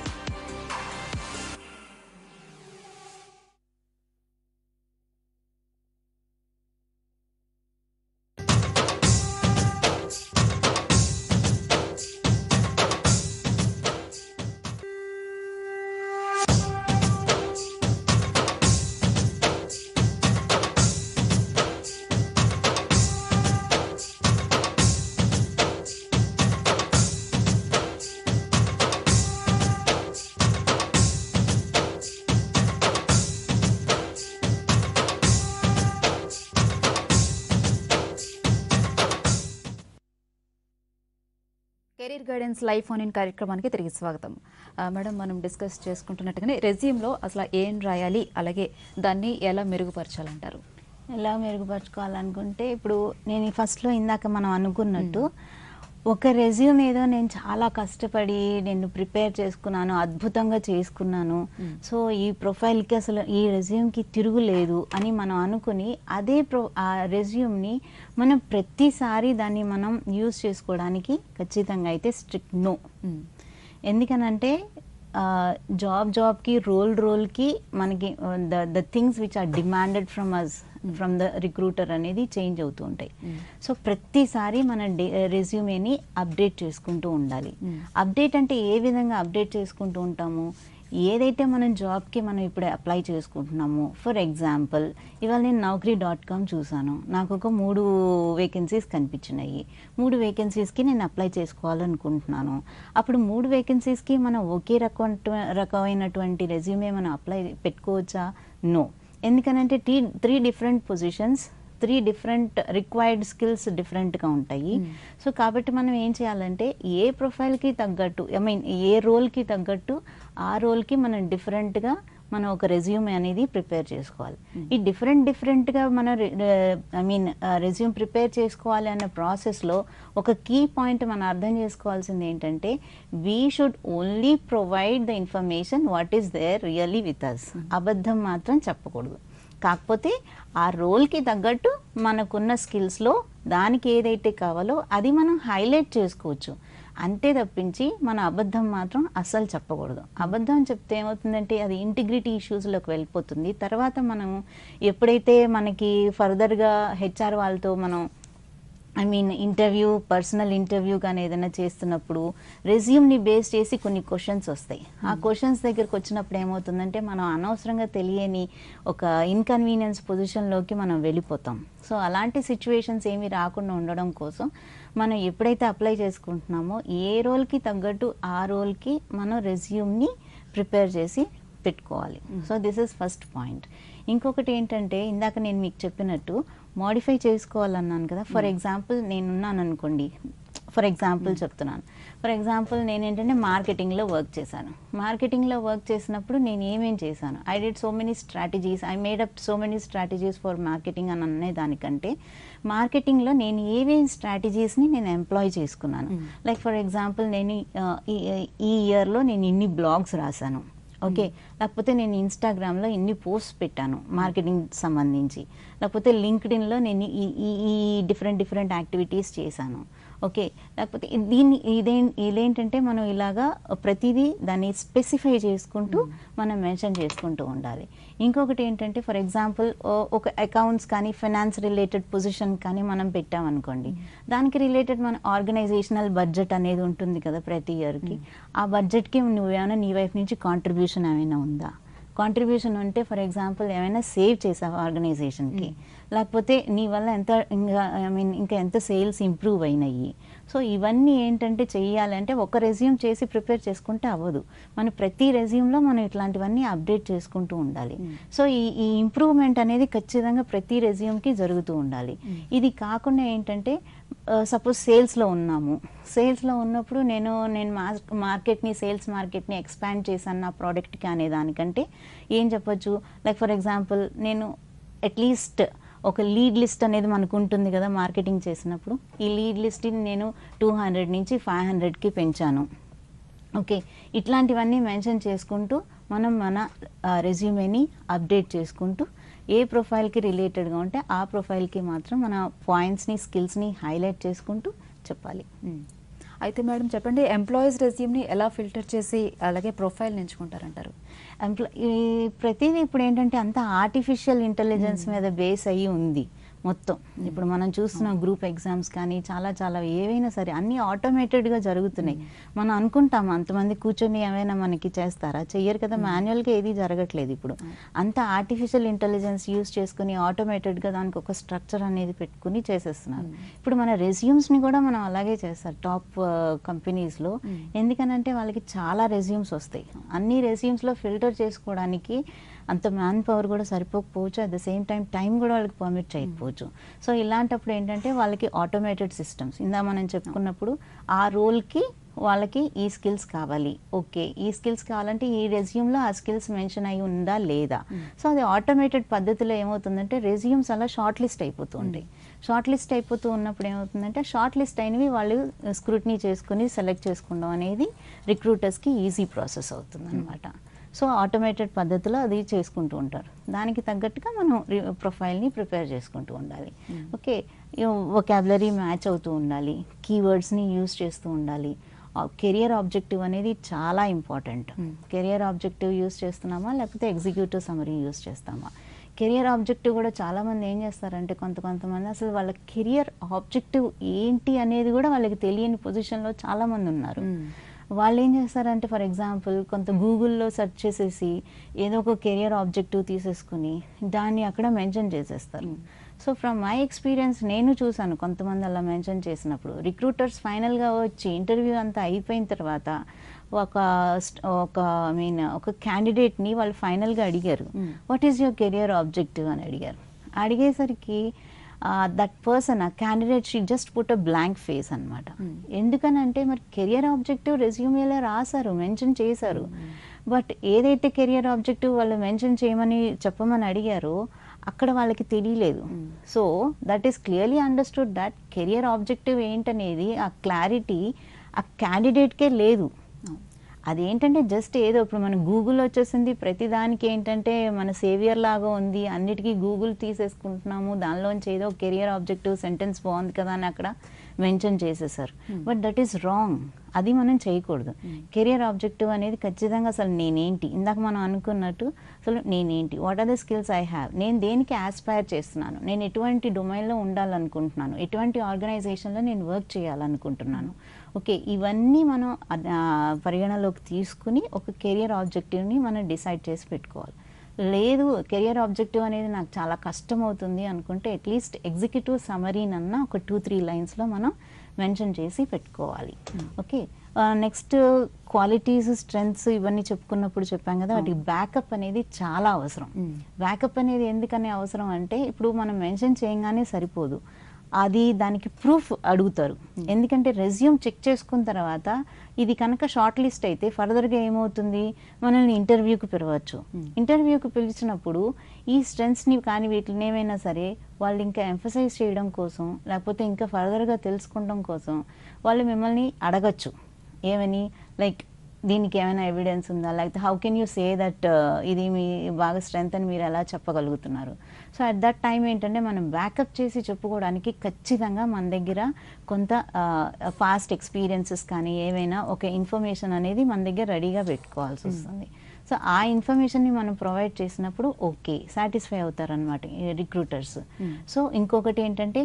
Guidance life phone in కార్యక్రమానికి తిరిగి స్వాగతం. Madam మనం discuss చేసుకుంటున్నట్టుగానే రెజ్యూమ్లో అసలు ఏం రాయాలి అలాగే దాన్ని ఎలా మెరుగుపరచాలంటారు?
ఎలా మెరుగుపరచుకోవాలనుకుంటే ఇప్పుడు నేను ఫస్ట్లో ఇందాక మనం అనుకున్నట్టు ఒక రెజ్యూమ్ ఏదో నేను చాలా కష్టపడి నేను ప్రిపేర్ చేసుకున్నాను అద్భుతంగా చేసుకున్నాను. సో ఈ ప్రొఫైల్కి అసలు ఈ రెజ్యూమ్కి తిరుగులేదు అని మనం అనుకుని అదే ప్రొ ఆ రెజ్యూమ్ని మనం ప్రతిసారి దాన్ని మనం యూజ్ చేసుకోవడానికి ఖచ్చితంగా అయితే స్ట్రిక్ట్ నో ఎందుకనంటే జాబ్ జాబ్కి రోల్ రోల్కి మనకి the the things which are demanded from us from the recruiter అనేది చేంజ్ అవుతూ ఉంటాయి. సో ప్రతిసారి మన రెజ్యూమేని అప్డేట్ చేసుకుంటూ ఉండాలి. అప్డేట్ అంటే ఏ విధంగా అప్డేట్ చేసుకుంటూ ఉంటాము? ఏదైతే మనం జాబ్కి మనం ఇప్పుడు అప్లై చేసుకుంటున్నామో ఫర్ ఎగ్జాంపుల్ ఇవాళ నేను నౌకరీ డాట్ కామ్ చూసాను నాకు ఒక మూడు వేకెన్సీస్ కనిపించినాయి. మూడు వేకెన్సీస్కి నేను అప్లై చేసుకోవాలనుకుంటున్నాను. అప్పుడు మూడు వేకెన్సీస్కి మనం ఒకే రకం రకమైనటువంటి రెజ్యూమే మనం అప్లై పెట్టుకోవచ్చా? నో ఎందుకనంటే tea three different positions three different required skills డిఫరెంట్గా ఉంటాయి. సో కాబట్టి మనం ఏం చేయాలంటే ఏ ప్రొఫైల్కి తగ్గట్టు ఐ మీన్ ఏ రోల్కి తగ్గట్టు ఆ రోల్కి మనం డిఫరెంట్గా మనం ఒక రెజ్యూమ్ అనేది ప్రిపేర్ చేసుకోవాలి. ఈ డిఫరెంట్ డిఫరెంట్గా మనం ఐ మీన్ రెజ్యూమ్ ప్రిపేర్ చేసుకోవాలి అన్న ప్రాసెస్లో ఒక కీ పాయింట్ మనం అర్థం చేసుకోవాల్సింది ఏంటంటే we should only provide the information what is there really with us అబద్ధం మాత్రం చెప్పకూడదు. కాకపోతే ఆ రోల్కి తగ్గట్టు మనకున్న స్కిల్స్లో దానికి ఏదైతే కావాలో అది మనం హైలైట్ చేసుకోవచ్చు. అంతే తప్పించి మన అబద్ధం మాత్రం అస్సలు చెప్పకూడదు. అబద్ధం చెప్తే ఏమవుతుందంటే అది ఇంటిగ్రిటీ ఇష్యూస్లోకి వెళ్ళిపోతుంది. తర్వాత మనం ఎప్పుడైతే మనకి ఫర్దర్గా హెచ్ఆర్ వాళ్ళతో మనం I mean interview personal interview కానీ ఏదైనా చేస్తున్నప్పుడు రెజ్యూమ్ని బేస్ చేసి కొన్ని క్వశ్చన్స్ వస్తాయి. ఆ క్వశ్చన్స్ దగ్గరికి వచ్చినప్పుడు ఏమవుతుందంటే మనం అనవసరంగా తెలియని ఒక ఇన్కన్వీనియన్స్ పొజిషన్లోకి మనం వెళ్ళిపోతాం. సో అలాంటి సిచ్యువేషన్స్ ఏమీ రాకుండా ఉండడం కోసం మనం ఎప్పుడైతే అప్లై చేసుకుంటున్నామో ఏ రోల్కి తగ్గట్టు ఆ రోల్కి మనం రెజ్యూమ్ని ప్రిపేర్ చేసి పెట్టుకోవాలి. So this is first point ఇంకొకటి ఏంటంటే ఇందాక నేను మీకు చెప్పినట్టు మోడిఫై చేసుకోవాలన్నాను కదా. ఫర్ ఎగ్జాంపుల్ నేనున్నాను అనుకోండి ఫర్ ఎగ్జాంపుల్ చెప్తున్నాను. ఫర్ ఎగ్జాంపుల్ నేను ఏంటంటే మార్కెటింగ్లో వర్క్ చేశాను. మార్కెటింగ్లో వర్క్ చేసినప్పుడు నేను ఏమేం చేశాను? I did so many strategies I made up so many strategies for marketing అని అనే దానికంటే మార్కెటింగ్లో నేను ఏమేం స్ట్రాటజీస్ని నేను ఎంప్లాయ్ చేసుకున్నాను? లైక్ ఫర్ ఎగ్జాంపుల్ నేను ఈ- ఇయర్లో నేను ఇన్ని బ్లాగ్స్ రాశాను. ఓకే లేకపోతే నేను ఇన్స్టాగ్రామ్లో ఇన్ని పోస్ట్ పెట్టాను మార్కెటింగ్ సంబంధించి. లేకపోతే లింక్డ్ఇన్లో నేను ఈ ఈ డిఫరెంట్ డిఫరెంట్ యాక్టివిటీస్ చేశాను. ఓకే. లేకపోతే దీన్ని ఇదే ఇదేంటంటే మనం ఇలాగా ప్రతిదీ దాన్ని స్పెసిఫై చేసుకుంటూ మనం మెన్షన్ చేసుకుంటూ ఉండాలి. ఇంకొకటి ఏంటంటే ఫర్ ఎగ్జాంపుల్ ఒక అకౌంట్స్ కానీ ఫైనాన్స్ రిలేటెడ్ పొజిషన్ కానీ మనం పెట్టామనుకోండి. దానికి రిలేటెడ్ మన ఆర్గనైజేషనల్ బడ్జెట్ అనేది ఉంటుంది కదా ప్రతి ఇయర్కి. ఆ బడ్జెట్కి నువ్వేమైనా నీ వైపు నుంచి కాంట్రిబ్యూషన్ ఏమైనా ఉందా? కాంట్రిబ్యూషన్ ఉంటే ఫర్ ఎగ్జాంపుల్ ఏమైనా సేవ్ చేసావా ఆర్గనైజేషన్కి? లేకపోతే నీ వల్ల ఎంత ఇంకా ఐ మీన్ ఇంకా ఎంత సేల్స్ ఇంప్రూవ్ అయినాయి. సో ఇవన్నీ ఏంటంటే చెయ్యాలంటే ఒక రెజ్యూమ్ చేసి ప్రిపేర్ చేసుకుంటే అవ్వదు. మన ప్రతి రెజ్యూమ్లో మనం ఇట్లాంటివన్నీ అప్డేట్ చేసుకుంటూ ఉండాలి. సో ఈ ఈ ఇంప్రూవ్మెంట్ అనేది ఖచ్చితంగా ప్రతి రెజ్యూమ్కి జరుగుతూ ఉండాలి. ఇది కాకుండా ఏంటంటే సపోజ్ సేల్స్లో ఉన్నాము. సేల్స్లో ఉన్నప్పుడు నేను నేను మార్కెట్ని సేల్స్ మార్కెట్ని ఎక్స్పాండ్ చేశాను నా ప్రోడక్ట్కి అనే దానికంటే ఏం చెప్పొచ్చు? లైక్ ఫర్ ఎగ్జాంపుల్ నేను అట్లీస్ట్ ఒక లీడ్ లిస్ట్ అనేది మనకు ఉంటుంది కదా మార్కెటింగ్ చేసినప్పుడు. ఈ లీడ్ లిస్ట్ని నేను టూ హండ్రెడ్ నుంచి ఫైవ్ హండ్రెడ్కి పెంచాను. ఓకే ఇట్లాంటివన్నీ మెన్షన్ చేసుకుంటూ మనం మన రెజ్యూమేని అప్డేట్ చేసుకుంటూ ఏ ప్రొఫైల్కి రిలేటెడ్గా ఉంటే ఆ ప్రొఫైల్కి మాత్రం మన పాయింట్స్ని స్కిల్స్ని హైలైట్ చేసుకుంటూ చెప్పాలి.
Hmm. అయితే మేడం చెప్పండి ఎంప్లాయీస్ రెజ్యూమ్ని ఎలా ఫిల్టర్ చేసి అలాగే ప్రొఫైల్ ఎంచుకుంటారంటారు?
ప్రతిదీ ఇప్పుడు ఏంటంటే అంత ఆర్టిఫిషియల్ ఇంటెలిజెన్స్ మీద బేస్ అయ్యి ఉంది. మొత్తం. ఇప్పుడు మనం చూస్తున్న గ్రూప్ ఎగ్జామ్స్ కానీ చాలా చాలా ఏవైనా సరే అన్నీ ఆటోమేటెడ్గా జరుగుతున్నాయి. మనం అనుకుంటాం అంతమంది కూర్చొని ఏమైనా మనకి చేస్తారా? చెయ్యరు కదా మాన్యువల్గా ఏది జరగట్లేదు ఇప్పుడు. అంత ఆర్టిఫిషియల్ ఇంటెలిజెన్స్ యూస్ చేసుకుని ఆటోమేటెడ్గా దానికి ఒక స్ట్రక్చర్ అనేది పెట్టుకుని చేసేస్తున్నారు. ఇప్పుడు మన రెజ్యూమ్స్ని కూడా మనం అలాగే చేస్తారు టాప్ కంపెనీస్లో ఎందుకనంటే వాళ్ళకి చాలా రెజ్యూమ్స్ వస్తాయి. అన్ని రెజ్యూమ్స్లో ఫిల్టర్ చేసుకోవడానికి అంత మ్యాన్ పవర్ కూడా సరిపోకపోవచ్చు. At the same time time కూడా వాళ్ళకి పర్మిట్ చేయకపోవచ్చు. సో ఇలాంటప్పుడు ఏంటంటే వాళ్ళకి ఆటోమేటెడ్ సిస్టమ్స్ ఇందా మనం చెప్పుకున్నప్పుడు ఆ రోల్కి వాళ్ళకి ఈ స్కిల్స్ కావాలి. ఓకే ఈ స్కిల్స్ కావాలంటే ఈ రెజ్యూమ్లో ఆ స్కిల్స్ మెన్షన్ అయి ఉందా లేదా? సో అది ఆటోమేటెడ్ పద్ధతిలో ఏమవుతుందంటే రెజ్యూమ్స్ అలా షార్ట్ లిస్ట్ అయిపోతూ ఉంటాయి షార్ట్ లిస్ట్ అయిపోతూ ఉన్నప్పుడు ఏమవుతుందంటే షార్ట్ లిస్ట్ అయినవి వాళ్ళు స్క్రూట్నీ చేసుకుని సెలెక్ట్ చేసుకోవడం అనేది రిక్రూటర్స్కి ఈజీ ప్రాసెస్ అవుతుంది అనమాట సో ఆటోమేటెడ్ పద్ధతిలో అది చేసుకుంటూ ఉంటారు. దానికి తగ్గట్టుగా మనం ప్రొఫైల్ని ప్రిపేర్ చేసుకుంటూ ఉండాలి. ఓకే వొకాబులరీ మ్యాచ్ అవుతూ ఉండాలి. కీవర్డ్స్ని యూజ్ చేస్తూ ఉండాలి. కెరియర్ ఆబ్జెక్టివ్ అనేది చాలా ఇంపార్టెంట్ కెరియర్ ఆబ్జెక్టివ్ యూజ్ చేస్తున్నామా? లేకపోతే ఎగ్జిక్యూటివ్ సమరీ యూజ్ చేస్తామా? కెరియర్ ఆబ్జెక్టివ్ కూడా చాలామంది ఏం చేస్తారంటే కొంత కొంతమంది అసలు వాళ్ళ కెరియర్ ఆబ్జెక్టివ్ ఏంటి అనేది కూడా వాళ్ళకి తెలియని పొజిషన్లో చాలామంది ఉన్నారు. వాళ్ళు ఏం చేస్తారంటే ఫర్ ఎగ్జాంపుల్ కొంత గూగుల్లో సెర్చ్ చేసేసి ఏదో ఒక కెరియర్ ఆబ్జెక్టివ్ తీసేసుకుని దాన్ని అక్కడ మెన్షన్ చేసేస్తారు. సో ఫ్రమ్ మై ఎక్స్పీరియన్స్ నేను చూసాను కొంతమంది అలా మెన్షన్ చేసినప్పుడు. రిక్రూటర్స్ ఫైనల్గా వచ్చి ఇంటర్వ్యూ అంతా అయిపోయిన తర్వాత ఒక ఒక ఐ మీన్ ఒక క్యాండిడేట్ని వాళ్ళు ఫైనల్గా అడిగారు. What is your career objective అని అడిగారు. అడిగేసరికి దట్ పర్సన్ ఆ candidate she just put a blank face అనమాట ఎందుకనంటే మరి కెరియర్ ఆబ్జెక్టివ్ రెజ్యూమేలో రాశారు మెన్షన్ చేశారు. బట్ ఏదైతే కెరియర్ ఆబ్జెక్టివ్ వాళ్ళు మెన్షన్ చేయమని చెప్పమని అడిగారో అక్కడ వాళ్ళకి తెలియలేదు. So that is clearly understood that career objective ఏంటనేది ఆ క్లారిటీ ఆ క్యాండిడేట్కే లేదు. అదేంటంటే జస్ట్ ఏదో ఇప్పుడు మన గూగుల్ వచ్చేసింది ప్రతిదానికి ఏంటంటే మన సేవియర్ లాగా ఉంది అన్నిటికీ గూగుల్ తీసేసుకుంటున్నాము దానిలోంచి ఏదో కెరియర్ ఆబ్జెక్టివ్ సెంటెన్స్ బాగుంది కదా అని అక్కడ మెన్షన్ చేసేసారు. బట్ దట్ ఈస్ రాంగ్ అది మనం చేయకూడదు. కెరియర్ ఆబ్జెక్టివ్ అనేది ఖచ్చితంగా అసలు నేనేంటి? ఇందాక మనం అనుకున్నట్టు అసలు నేనేంటి? What are the skills I have నేను దేనికి ఆస్పైర్ చేస్తున్నాను? నేను ఎటువంటి డొమైన్లో ఉండాలనుకుంటున్నాను? ఎటువంటి ఆర్గనైజేషన్లో నేను వర్క్ చేయాలనుకుంటున్నాను? ఓకే ఇవన్నీ మనం పరిగణలోకి తీసుకుని ఒక కెరియర్ ఆబ్జెక్టివ్ని మనం డిసైడ్ చేసి పెట్టుకోవాలి. లేదు కెరియర్ ఆబ్జెక్టివ్ అనేది నాకు చాలా కష్టం అవుతుంది అనుకుంటే అట్లీస్ట్ ఎగ్జిక్యూటివ్ సమరీనన్నా ఒక టూ త్రీ లైన్స్లో మనం మెన్షన్ చేసి పెట్టుకోవాలి. ఓకే నెక్స్ట్ క్వాలిటీస్ స్ట్రెంగ్స్ ఇవన్నీ చెప్పుకున్నప్పుడు చెప్పాం కదా వాటికి బ్యాకప్ అనేది చాలా అవసరం. బ్యాకప్ అనేది ఎందుకని అవసరం అంటే ఇప్పుడు మనం మెన్షన్ చేయగానే సరిపోదు. అది దానికి ప్రూఫ్ అడుగుతారు. ఎందుకంటే రెజ్యూమ్ చెక్ చేసుకున్న తర్వాత ఇది కనుక షార్ట్ లిస్ట్ అయితే ఫర్దర్గా ఏమవుతుంది? మనల్ని ఇంటర్వ్యూకి పిలవచ్చు. ఇంటర్వ్యూకి పిలిచినప్పుడు ఈ స్ట్రెంగ్స్ని కానీ వీటిని ఏమైనా సరే వాళ్ళు ఇంకా ఎంఫసైజ్ చేయడం కోసం లేకపోతే ఇంకా ఫర్దర్గా తెలుసుకోవడం కోసం వాళ్ళు మిమ్మల్ని అడగచ్చు. ఏమని? లైక్ దీనికి ఏమైనా ఎవిడెన్స్ ఉందా? లేకపోతే how can you say that ఇది మీ బాగా స్ట్రెంగ్త్ అని మీరు ఎలా చెప్పగలుగుతున్నారు? సో అట్ దట్ టైం ఏంటంటే మనం బ్యాకప్ చేసి చెప్పుకోవడానికి ఖచ్చితంగా మన దగ్గర కొంత పాస్ట్ ఎక్స్పీరియన్సెస్ కానీ ఏమైనా ఒక ఇన్ఫర్మేషన్ అనేది మన దగ్గర రెడీగా పెట్టుకోవాల్సి వస్తుంది. సో ఆ ఇన్ఫర్మేషన్ని మనం ప్రొవైడ్ చేసినప్పుడు ఓకే సాటిస్ఫై అవుతారనమాట రిక్రూటర్స్ సో ఇంకొకటి ఏంటంటే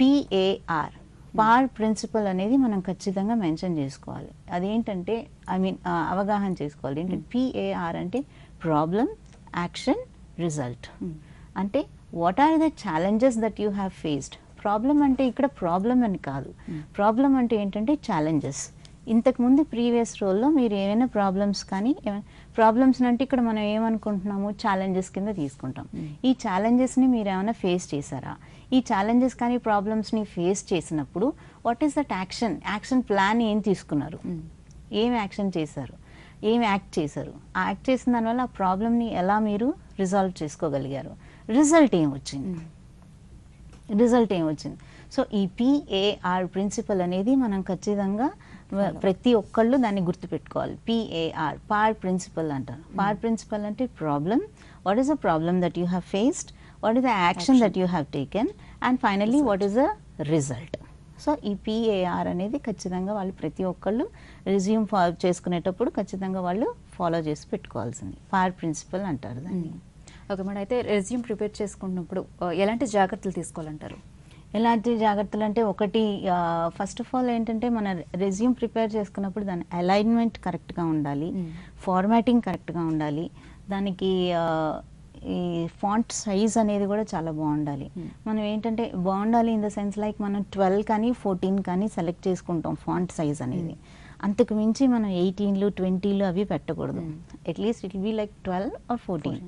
పిఏఆర్ పార్ ప్రిన్సిపల్ అనేది మనం ఖచ్చితంగా మెన్షన్ చేసుకోవాలి. అదేంటంటే ఐ మీన్ అవగాహన చేసుకోవాలి. ఏంటంటే పిఏఆర్ అంటే ప్రాబ్లం యాక్షన్ రిజల్ట్ అంటే what are the challenges that you have faced problem అంటే ఇక్కడ ప్రాబ్లం అని కాదు. ప్రాబ్లం అంటే ఏంటంటే ఛాలెంజెస్ ఇంతకుముందు ప్రీవియస్ రోల్లో మీరు ఏమైనా ప్రాబ్లమ్స్ కానీ ప్రాబ్లమ్స్ అంటే ఇక్కడ మనం ఏమనుకుంటున్నాము ఛాలెంజెస్ కింద తీసుకుంటాం. ఈ ఛాలెంజెస్ని మీరు ఏమైనా ఫేస్ చేశారా? ఈ ఛాలెంజెస్ కానీ ప్రాబ్లమ్స్ని ఫేస్ చేసినప్పుడు what is that action action plan ఏం తీసుకున్నారు? ఏం యాక్షన్ చేశారు? ఏం యాక్ట్ చేశారు? ఆ యాక్ట్ చేసిన దానివల్ల ఆ ప్రాబ్లమ్ని ఎలా మీరు రిజాల్వ్ చేసుకోగలిగారు? రిజల్ట్ ఏం వచ్చింది? రిజల్ట్ ఏం వచ్చింది? సో ఈ పిఏఆర్ ప్రిన్సిపల్ అనేది మనం ఖచ్చితంగా ప్రతి ఒక్కళ్ళు దాన్ని గుర్తుపెట్టుకోవాలి. పిఏఆర్ పార్ ప్రిన్సిపల్ అంటారు. పార్ ప్రిన్సిపల్ అంటే problem what is the problem that you have faced what is the action that you have taken and finally what is the result so ఈ పిఏఆర్ అనేది ఖచ్చితంగా వాళ్ళు ప్రతి ఒక్కళ్ళు రిజ్యూమ్ ఫాలో చేసుకునేటప్పుడు ఖచ్చితంగా వాళ్ళు ఫాలో చేసి పెట్టుకోవాల్సింది. పార్ ప్రిన్సిపల్ అంటారు దాన్ని.
Okay madam. అయితే రెజ్యూమ్ ప్రిపేర్ చేసుకుంటున్నప్పుడు ఆ, ఎలాంటి జాగ్రత్తలు తీసుకోవాలంటారు?
ఎలాంటి జాగ్రత్తలు అంటే ఒకటి ఫస్ట్ ఆఫ్ ఆల్ ఏంటంటే మన రెజ్యూమ్ ప్రిపేర్ చేసుకున్నప్పుడు దాని అలైన్మెంట్ కరెక్ట్గా ఉండాలి. ఫార్మాటింగ్ కరెక్ట్గా ఉండాలి. దానికి ఈ ఫాంట్ సైజ్ అనేది కూడా చాలా బాగుండాలి. మనం ఏంటంటే బాగుండాలి ఇన్ ద సెన్స్ లైక్ మనం ట్వెల్వ్ కానీ ఫోర్టీన్ కానీ సెలెక్ట్ చేసుకుంటాం ఫాంట్ సైజ్ అనేది. అంతకు మించి మనం ఎయిటీన్లు ట్వంటీలు అవి పెట్టకూడదు. At least it be like twelve or fourteen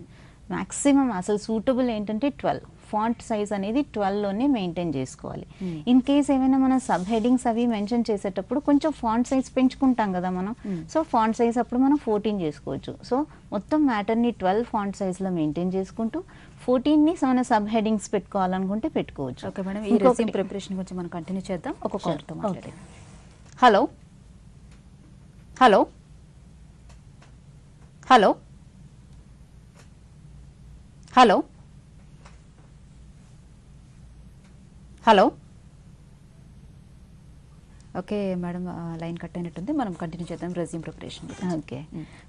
maximum అసలు సూటబుల్ ఏంటంటే ట్వెల్వ్ ఫాంట్ సైజ్ అనేది 12 లోనే మెయింటైన్ చేసుకోవాలి. ఇన్ కేస్ ఏమైనా మనం సబ్ హెడింగ్స్ అవి మెన్షన్ చేసేటప్పుడు కొంచెం ఫాంట్ సైజ్ పెంచుకుంటాం కదా మనం. సో ఫాంట్ సైజ్ అప్పుడు మనం ఫోర్టీన్ చేసుకోవచ్చు. సో మొత్తం మ్యాటర్ని ట్వెల్వ్ ఫాంట్ సైజ్లో మెయింటైన్ చేసుకుంటూ ఫోర్టీన్ని మన సబ్ హెడింగ్స్ పెట్టుకోవాలనుకుంటే పెట్టుకోవచ్చు.
ఓకే మేడం ఈ రెజ్యూమ్ ప్రిపరేషన్ గురించి మనం కంటిన్యూ చేద్దాం. ఒక. కాల్తో hello hello hello hello. Hello. Okay madam line cut అయినట్టుంది. మనం కంటిన్యూ చేద్దాం resume preparation.
Okay.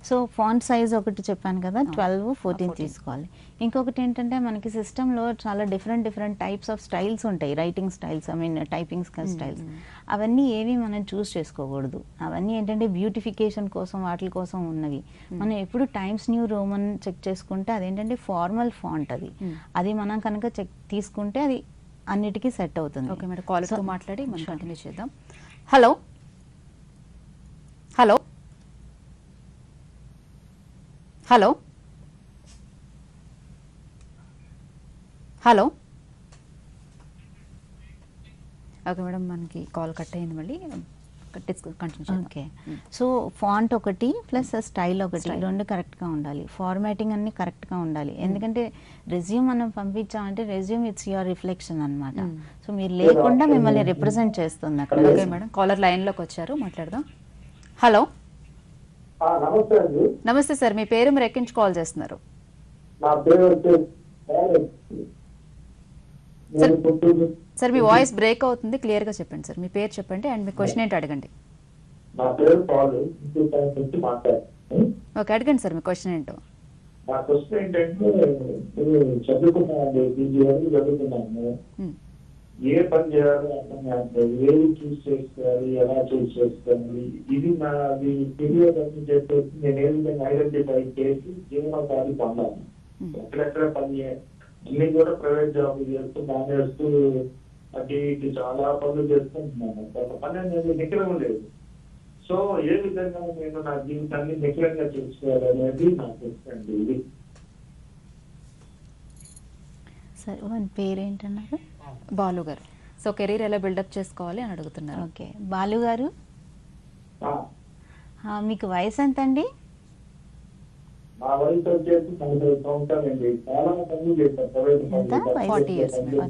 So font size ఒకటి చెప్పాను కదా ట్వెల్వ్ ఫోర్టీన్
14.
తీసుకోవాలి. ఇంకొకటి ఏంటంటే మనకి సిస్టంలో చాలా different different types of styles ఉంటాయి. Writing styles I mean typing styles అవన్నీ ఏవి మనం చూస్ చేసుకోకూడదు. అవన్నీ ఏంటంటే బ్యూటిఫికేషన్ కోసం వాటి కోసం ఉన్నవి. మనం ఎప్పుడు టైమ్స్ న్యూ రోమన్ చెక్ చేసుకుంటే అదేంటంటే ఫార్మల్ ఫాంట్ అది. అది మనం కనుక చెక్ తీసుకుంటే అది అన్నిటికీ సెట్ అవుతుంది.
Okay madam. కాలర్తో మాట్లాడి మనం. కంటిన్యూ చేద్దాం. Hello hello hello hello. Okay madam మనకి కాల్ కట్ అయింది మళ్ళీ.
ఓకే. సో ఫాంట్ ఒకటి ప్లస్ స్టైల్ ఒకటి రెండు కరెక్ట్గా ఉండాలి. ఫార్మాటింగ్ అన్ని కరెక్ట్గా ఉండాలి. ఎందుకంటే రెజ్యూమ్ మనం పంపించామంటే రెజ్యూమ్ ఇట్స్ యువర్ రిఫ్లెక్షన్ అనమాట సో మీరు లేకుండా మిమ్మల్ని రిప్రజెంట్ చేస్తుంది అక్కడ.
Okay madam. కాలర్ లైన్లోకి వచ్చారు మాట్లాడదాం. హలో.
నమస్తే
సార్ మీ పేరు మీరు ఎక్కించి కాల్ చేస్తున్నారు?
నా పేరు వచ్చేసి బాలన్. నేను పుత్తూరు
సార్ మీ వాయిస్ బ్రేక్ అవుతుంది. క్లియర్గా చెప్పండి సార్. మీ పేరు చెప్పండి అండ్ మీ క్వశ్చన్ ఏంటి అడగండి.
నా పేరు పాలు. నుంచి మాట్లాడుతున్నాను
ఓకే అడగండి సార్ మీ క్వశ్చన్ ఏంటో.
నా క్వశ్చన్ ఏంటంటే నేను చదువుకున్నాను పీజీ వరకు చదువుకున్నాను. ఏ పని చేయాలో అర్థం కావట్లేదు ఏది చూస్ చేసుకోవాలి ఎలా చూస్ చేసుకోవాలి? ఇది నాది పీరియడ్ అని చెప్పేసి నేను ఏ విధంగా ఐడెంటిఫై చేసి జీవనోపాధి పొందాలి? ఎక్కడెక్కడ పని చే- అన్ని కూడా ప్రైవేట్ జాబ్ చేస్తూ మానేస్తూ అటు ఇటు చాలా పనులు చేస్తుంటున్నాను. ఒక పని అనేది నిఖరం లేదు. సో ఏ విధంగా నేను నా జీవితాన్ని నిఖరంగా చేసుకోవాలి అనేది నా క్వశ్చన్ అండి ఇది.
సరే వాళ్ళ పేరు ఏంటన్నారు
బాలు గారు. సో కెరీర్ ఎలా బిల్డప్ చేసుకోవాలి అని అడుగుతున్నారు.
ఓకే. బాలు గారు? మీకు వయసు ఎంత అండి
నా వయసు వచ్చేసి నలభై సంవత్సరాలు అండి చాలా పనులు చేశాను ప్రైవేట్?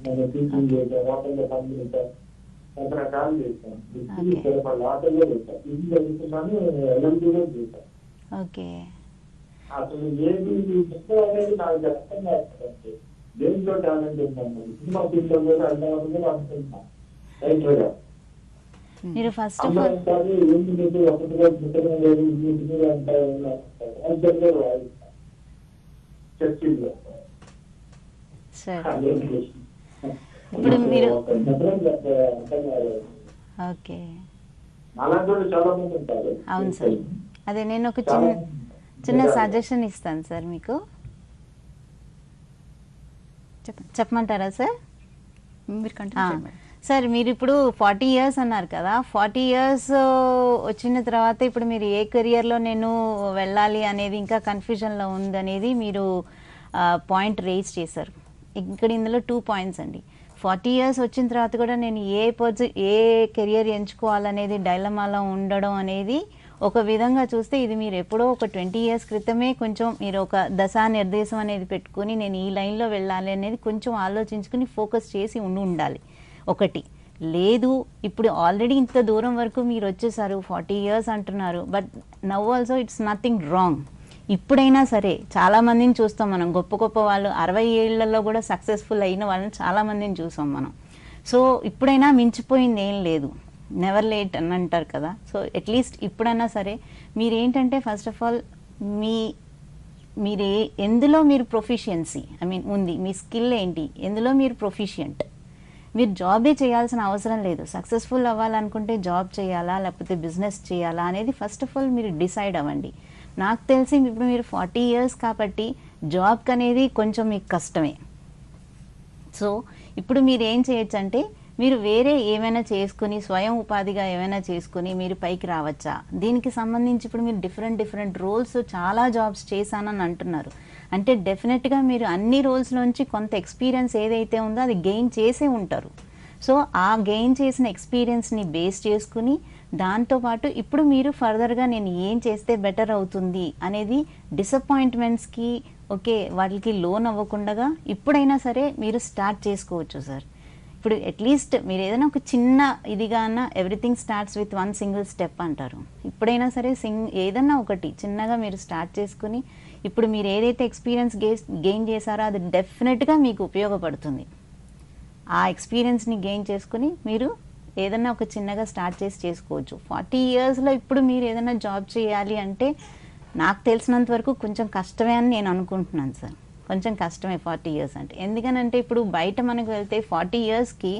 పనులు టీచింగ్ చేశాను హోటల్లో పనులు చేశాను రకరకాలు చేశాను. తిరుపతి ఆటల్లో చేశాను ఇది చదువుతున్నాను ఎల్ఎల్బీలో చేశాను అసలు ఏది చెప్పడం అనేది నాకు అర్థం కాదు దేంట్లో టాలెంట్ ఉందండి? సినిమా ఫీల్డ్లో కూడా వెళ్దామని కూడా అనుకుంటున్నాను రైతుగా
మీరు ఫస్ట్ ఆఫ్ ఆల్ ఇప్పుడు మీరు- ఓకే.
అలాంటి వాళ్ళు చాలా మంది ఉంటారు.
అవును సార్ అదే నేను ఒక చిన్న చిన్న సజెషన్ ఇస్తాను సార్ మీకు. చెప్పమంటారా సార్
మీరు కంటిన్యూ.
సార్ మీరు ఇప్పుడు ఫార్టీ ఇయర్స్ అన్నారు కదా ఫార్టీ ఇయర్స్ వచ్చిన తర్వాత ఇప్పుడు మీరు ఏ కెరియర్లో నేను వెళ్ళాలి అనేది ఇంకా కన్ఫ్యూజన్లో ఉందనేది మీరు పాయింట్ రేజ్ చేశారు. ఇక్కడ ఇందులో టూ పాయింట్స్ అండి. ఫార్టీ ఇయర్స్ వచ్చిన తర్వాత కూడా నేను ఏ పొజి ఏ కెరియర్ ఎంచుకోవాలనేది డైలమాలో ఉండడం అనేది ఒక విధంగా చూస్తే ఇది మీరు ఎప్పుడో ఒక ట్వంటీ ఇయర్స్ క్రితమే కొంచెం మీరు ఒక దశా నిర్దేశం అనేది పెట్టుకుని నేను ఈ లైన్లో వెళ్ళాలి అనేది కొంచెం ఆలోచించుకుని ఫోకస్ చేసి ఉండి ఉండాలి. ఒకటి. లేదు ఇప్పుడు ఆల్రెడీ ఇంత దూరం వరకు మీరు వచ్చేసారు ఫార్టీ ఇయర్స్ అంటున్నారు but now also it's nothing wrong. ఇప్పుడైనా సరే చాలా మందిని చూస్తాం మనం. గొప్ప గొప్ప వాళ్ళు అరవై ఏళ్ళలో కూడా సక్సెస్ఫుల్ అయిన వాళ్ళని చాలా మందిని చూసాం మనం. సో ఇప్పుడైనా మించిపోయింది ఏం లేదు. నెవర్ లేట్ అని అంటారు కదా. సో అట్లీస్ట్ ఇప్పుడైనా సరే మీరు ఏంటంటే ఫస్ట్ ఆఫ్ ఆల్ మీ మీరు ఎందులో మీరు ప్రొఫిషియన్సీ ఐ మీన్ ఉంది మీ స్కిల్ ఏంటి ఎందులో మీరు ప్రొఫిషియంట్ మీరు జాబే చేయాల్సిన అవసరం లేదు. సక్సెస్ఫుల్ అవ్వాలనుకుంటే జాబ్ చేయాలా లేకపోతే బిజినెస్ చేయాలా అనేది ఫస్ట్ ఆఫ్ ఆల్ మీరు డిసైడ్ అవ్వండి. నాకు తెలిసి ఇప్పుడు మీరు ఫార్టీ ఇయర్స్ కాబట్టి జాబ్కి అనేది కొంచెం మీకు కష్టమే. సో ఇప్పుడు మీరు ఏం చేయొచ్చు అంటే మీరు వేరే ఏమైనా చేసుకుని స్వయం ఉపాధిగా ఏమైనా చేసుకుని మీరు పైకి రావచ్చా? దీనికి సంబంధించి ఇప్పుడు మీరు డిఫరెంట్ డిఫరెంట్ రోల్స్ చాలా జాబ్స్ చేశానని అంటున్నారు. అంటే డెఫినెట్గా మీరు అన్ని రోల్స్లోంచి కొంత ఎక్స్పీరియన్స్ ఏదైతే ఉందో అది గెయిన్ చేసే ఉంటారు. సో ఆ గెయిన్ చేసిన ఎక్స్పీరియన్స్ని బేస్ చేసుకుని దాంతోపాటు ఇప్పుడు మీరు ఫర్దర్గా నేను ఏం చేస్తే బెటర్ అవుతుంది అనేది డిసప్పాయింట్మెంట్స్కి ఓకే వాటికి లోన్ అవ్వకుండా ఇప్పుడైనా సరే మీరు స్టార్ట్ చేసుకోవచ్చు సార్ ఇప్పుడు అట్లీస్ట్ మీరు ఏదైనా ఒక చిన్న ఇదిగాన everything starts with one single step అంటారు. ఇప్పుడైనా సరే సింగ్ ఏదన్నా ఒకటి చిన్నగా మీరు స్టార్ట్ చేసుకుని ఇప్పుడు మీరు ఏదైతే ఎక్స్పీరియన్స్ గే గెయిన్ చేశారో అది డెఫినెట్గా మీకు ఉపయోగపడుతుంది. ఆ ఎక్స్పీరియన్స్ని గెయిన్ చేసుకుని మీరు ఏదైనా ఒక చిన్నగా స్టార్ట్ చేసి చేసుకోవచ్చు. ఫార్టీ ఇయర్స్లో ఇప్పుడు మీరు ఏదైనా జాబ్ చేయాలి అంటే నాకు తెలిసినంత వరకు కొంచెం కష్టమే అని నేను అనుకుంటున్నాను సార్ కొంచెం కష్టమే ఫార్టీ ఇయర్స్ అంటే. ఎందుకనంటే ఇప్పుడు బయట మనకు వెళ్తే ఫార్టీ ఇయర్స్కి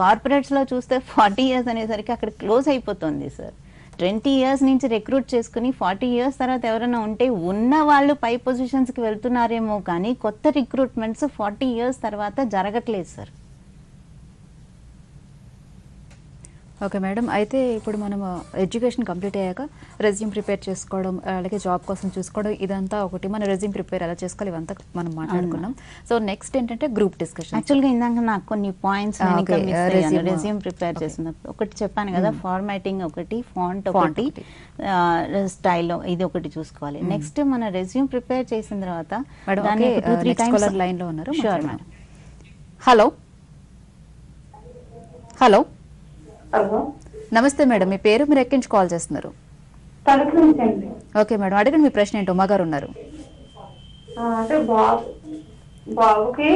కార్పొరేట్స్లో చూస్తే ఫార్టీ ఇయర్స్ అనేసరికి అక్కడ క్లోజ్ అయిపోతుంది సార్. ట్వంటీ ఇయర్స్ నుంచి రిక్రూట్ చేసుకుని ఫార్టీ ఇయర్స్ తర్వాత ఎవరైనా ఉంటే ఉన్న వాళ్ళు పై పొజిషన్స్కి వెళ్తున్నారేమో కానీ కొత్త రిక్రూట్మెంట్స్ ఫార్టీ ఇయర్స్ తర్వాత జరగట్లేదు సార్.
Okay madam. అయితే ఇప్పుడు మనం ఎడ్యుకేషన్ కంప్లీట్ అయ్యాక రెజ్యూమ్ ప్రిపేర్ చేసుకోవడం అలాగే జాబ్ కోసం చూసుకోవడం ఇదంతా ఒకటి. మన రెజ్యూమ్ ప్రిపేర్ ఎలా చేసుకోవాలి ఇవంతా మనం మాట్లాడుకున్నాం. సో నెక్స్ట్ ఏంటంటే గ్రూప్ డిస్కషన్.
యాక్చువల్గా ఇందాక నాకు కొన్ని పాయింట్స్. Resume prepare. చేసినప్పుడు ఒకటి చెప్పాను కదా ఫార్మాటింగ్ ఒకటి ఫాంట్ ఒకటి. స్టైల్ ఇది ఒకటి చూసుకోవాలి. నెక్స్ట్ మన రెజ్యూమ్ ప్రిపేర్ చేసిన తర్వాత
మేడం
దాన్ని
ఓకే
ఒక two, three
next
times-
caller లైన్లో ఉన్నారు?
Madam.
హలో హలో
హలో
నమస్తే మేడం మీ పేరు మీరు ఎక్కించి కాల్ చేస్తున్నారు? ఓకే మేడం అడగండి మీ ప్రశ్న ఏంటో ఉమాగారు ఉన్నారు.
ఆ, అంటే బాబు బాబుకి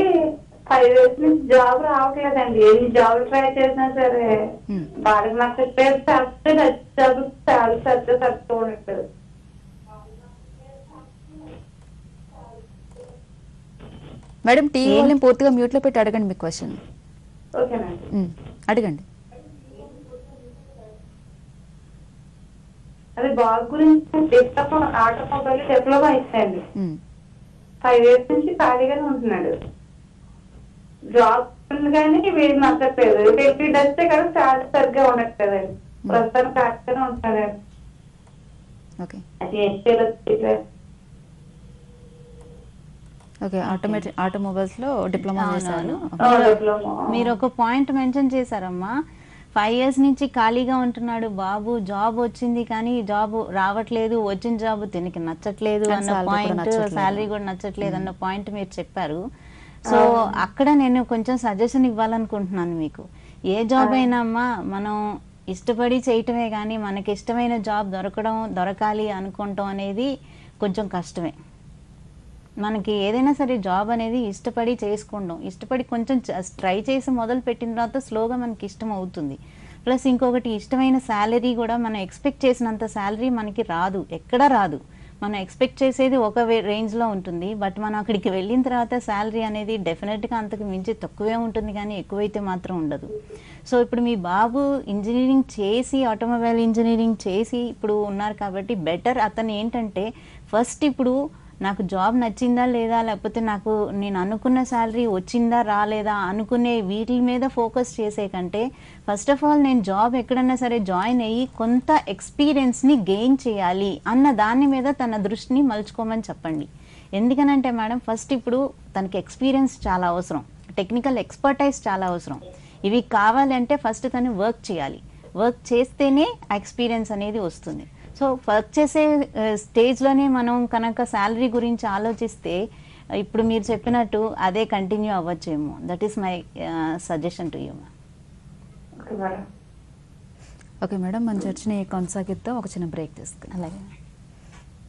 ఫైవ్ ఇయర్స్ నుంచి జాబ్ రావట్లేదండి. ఎన్ని జాబ్ ట్రై చేసినా సరే. వాడికి నాకు చెప్పేది
మేడం టీవీ వాళ్ళని పూర్తిగా మ్యూట్లో పెట్టి అడగండి మీ క్వశ్చన్ అడగండి.
అది బాబు గురించి డిప్లొమా ఆటోమొబైల్ ఇచ్చాయండి
ఉమ్.
ఫైవ్ ఇయర్స్ నుంచి ఖాళీగానే ఉంటున్నాడు. జాబ్ కానీ వీడు నచ్చట్లేదు. పెట్టి వస్తే కదా స్టార్ట్ సరిగ్గా ఉండట్లేదండి. ప్రస్తుతానికి ఖాళీగానే ఉంటున్నాడు.
ఓకే.
అది ఏం.
ఓకే ఆటోమేటిక్ ఆటోమొబైల్స్లో డిప్లొమా చేశారు.
మీరు ఒక పాయింట్ మెన్షన్ చేశారమ్మా. ఫైవ్ ఇయర్స్ నుంచి ఖాళీగా ఉంటున్నాడు. బాబు జాబ్ వచ్చింది కానీ జాబ్ రావట్లేదు. వచ్చిన జాబ్ దీనికి నచ్చట్లేదు అన్న పాయింట్. శాలరీ కూడా నచ్చట్లేదు అన్న పాయింట్ మీరు చెప్పారు. సో అక్కడ నేను కొంచెం సజెషన్ ఇవ్వాలనుకుంటున్నాను మీకు. ఏ జాబ్ అయినా అమ్మా మనం ఇష్టపడి చేయటమే కానీ మనకి ఇష్టమైన జాబ్ దొరకడం దొరకాలి అనుకుంటాం అనేది కొంచెం కష్టమే. మనకి ఏదైనా సరే జాబ్ అనేది ఇష్టపడి చేసుకుంటాం. ఇష్టపడి కొంచెం ట్రై చేసి మొదలు పెట్టిన తర్వాత స్లోగా మనకి ఇష్టం అవుతుంది. ప్లస్ ఇంకొకటి ఇష్టమైన శాలరీ కూడా మనం ఎక్స్పెక్ట్ చేసినంత శాలరీ మనకి రాదు. ఎక్కడా రాదు. మనం ఎక్స్పెక్ట్ చేసేది ఒక రేంజ్లో ఉంటుంది. బట్ మనం అక్కడికి వెళ్ళిన తర్వాత శాలరీ అనేది డెఫినెట్గా అంతకు మించి తక్కువే ఉంటుంది కానీ ఎక్కువైతే మాత్రం ఉండదు. సో ఇప్పుడు మీ బాబు ఇంజనీరింగ్ చేసి ఆటోమొబైల్ ఇంజనీరింగ్ చేసి ఇప్పుడు ఉన్నారు కాబట్టి బెటర్ అతను ఏంటంటే ఫస్ట్ ఇప్పుడు నాకు జాబ్ నచ్చిందా లేదా లేకపోతే నాకు నేను అనుకున్న శాలరీ వచ్చిందా రాలేదా అనుకునే వీటి మీద ఫోకస్ చేసే కంటే ఫస్ట్ ఆఫ్ ఆల్ నేను జాబ్ ఎక్కడన్నా సరే జాయిన్ అయ్యి కొంత ఎక్స్పీరియన్స్ని గెయిన్ చేయాలి అన్న దాని మీద తన దృష్టిని మలుచుకోమని చెప్పండి. ఎందుకనంటే మేడం ఫస్ట్ ఇప్పుడు తనకి ఎక్స్పీరియన్స్ చాలా అవసరం టెక్నికల్ ఎక్స్పర్టైజ్ చాలా అవసరం. ఇవి కావాలంటే ఫస్ట్ తను వర్క్ చేయాలి. వర్క్ చేస్తేనే ఆ ఎక్స్పీరియన్స్ అనేది వస్తుంది. సో వర్క్ చేసే స్టేజ్లోనే మనం కనుక శాలరీ గురించి ఆలోచిస్తే ఇప్పుడు మీరు చెప్పినట్టు అదే continue అవ్వచ్చేమో. That is my suggestion to you
okay madam
okay madam మన చర్చని కొనసాగిద్దాం. ఒక చిన్న బ్రేక్ తీసుకుందాం.
అలాగే.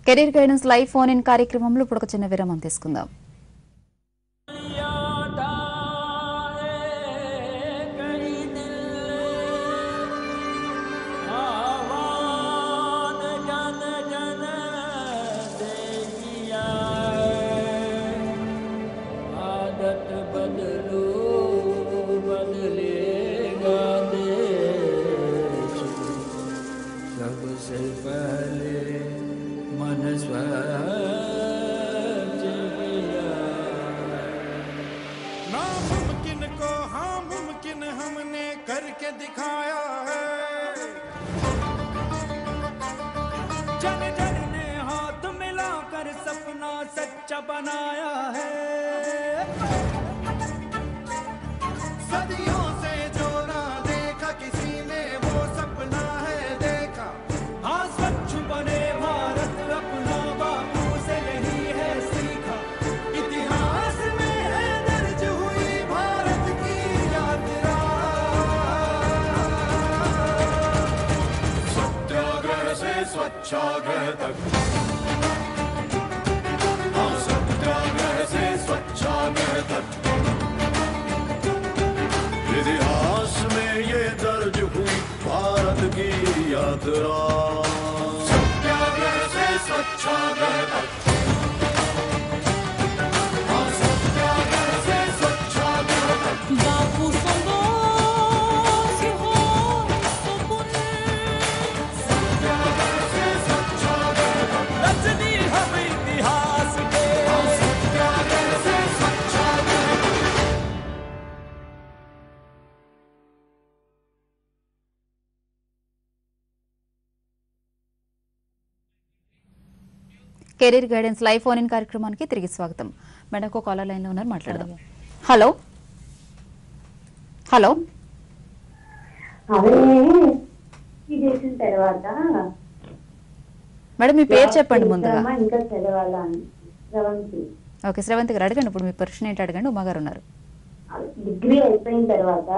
Career guidance live phone in కార్యక్రమంలో ఇప్పుడు ఒక చిన్న విరామం తీసుకుందాం.
বানায়
career guidance live phone in కార్యక్రమానికి తిరిగి స్వాగతం. మేడం ఒక కాలర్ లైన్లో ఉన్నారు మాట్లాడదాం. హలో. హలో.
తర్వాత
మేడం మీ పేరు చెప్పండి ముందుగా.
ఇంకా
ఓకే శ్రవంతి గారు అడగండి ఇప్పుడు మీ ప్రశ్న ఏంటి అడగండి ఉమాగారు ఉన్నారు.
డిగ్రీ అయిపోయిన తర్వాత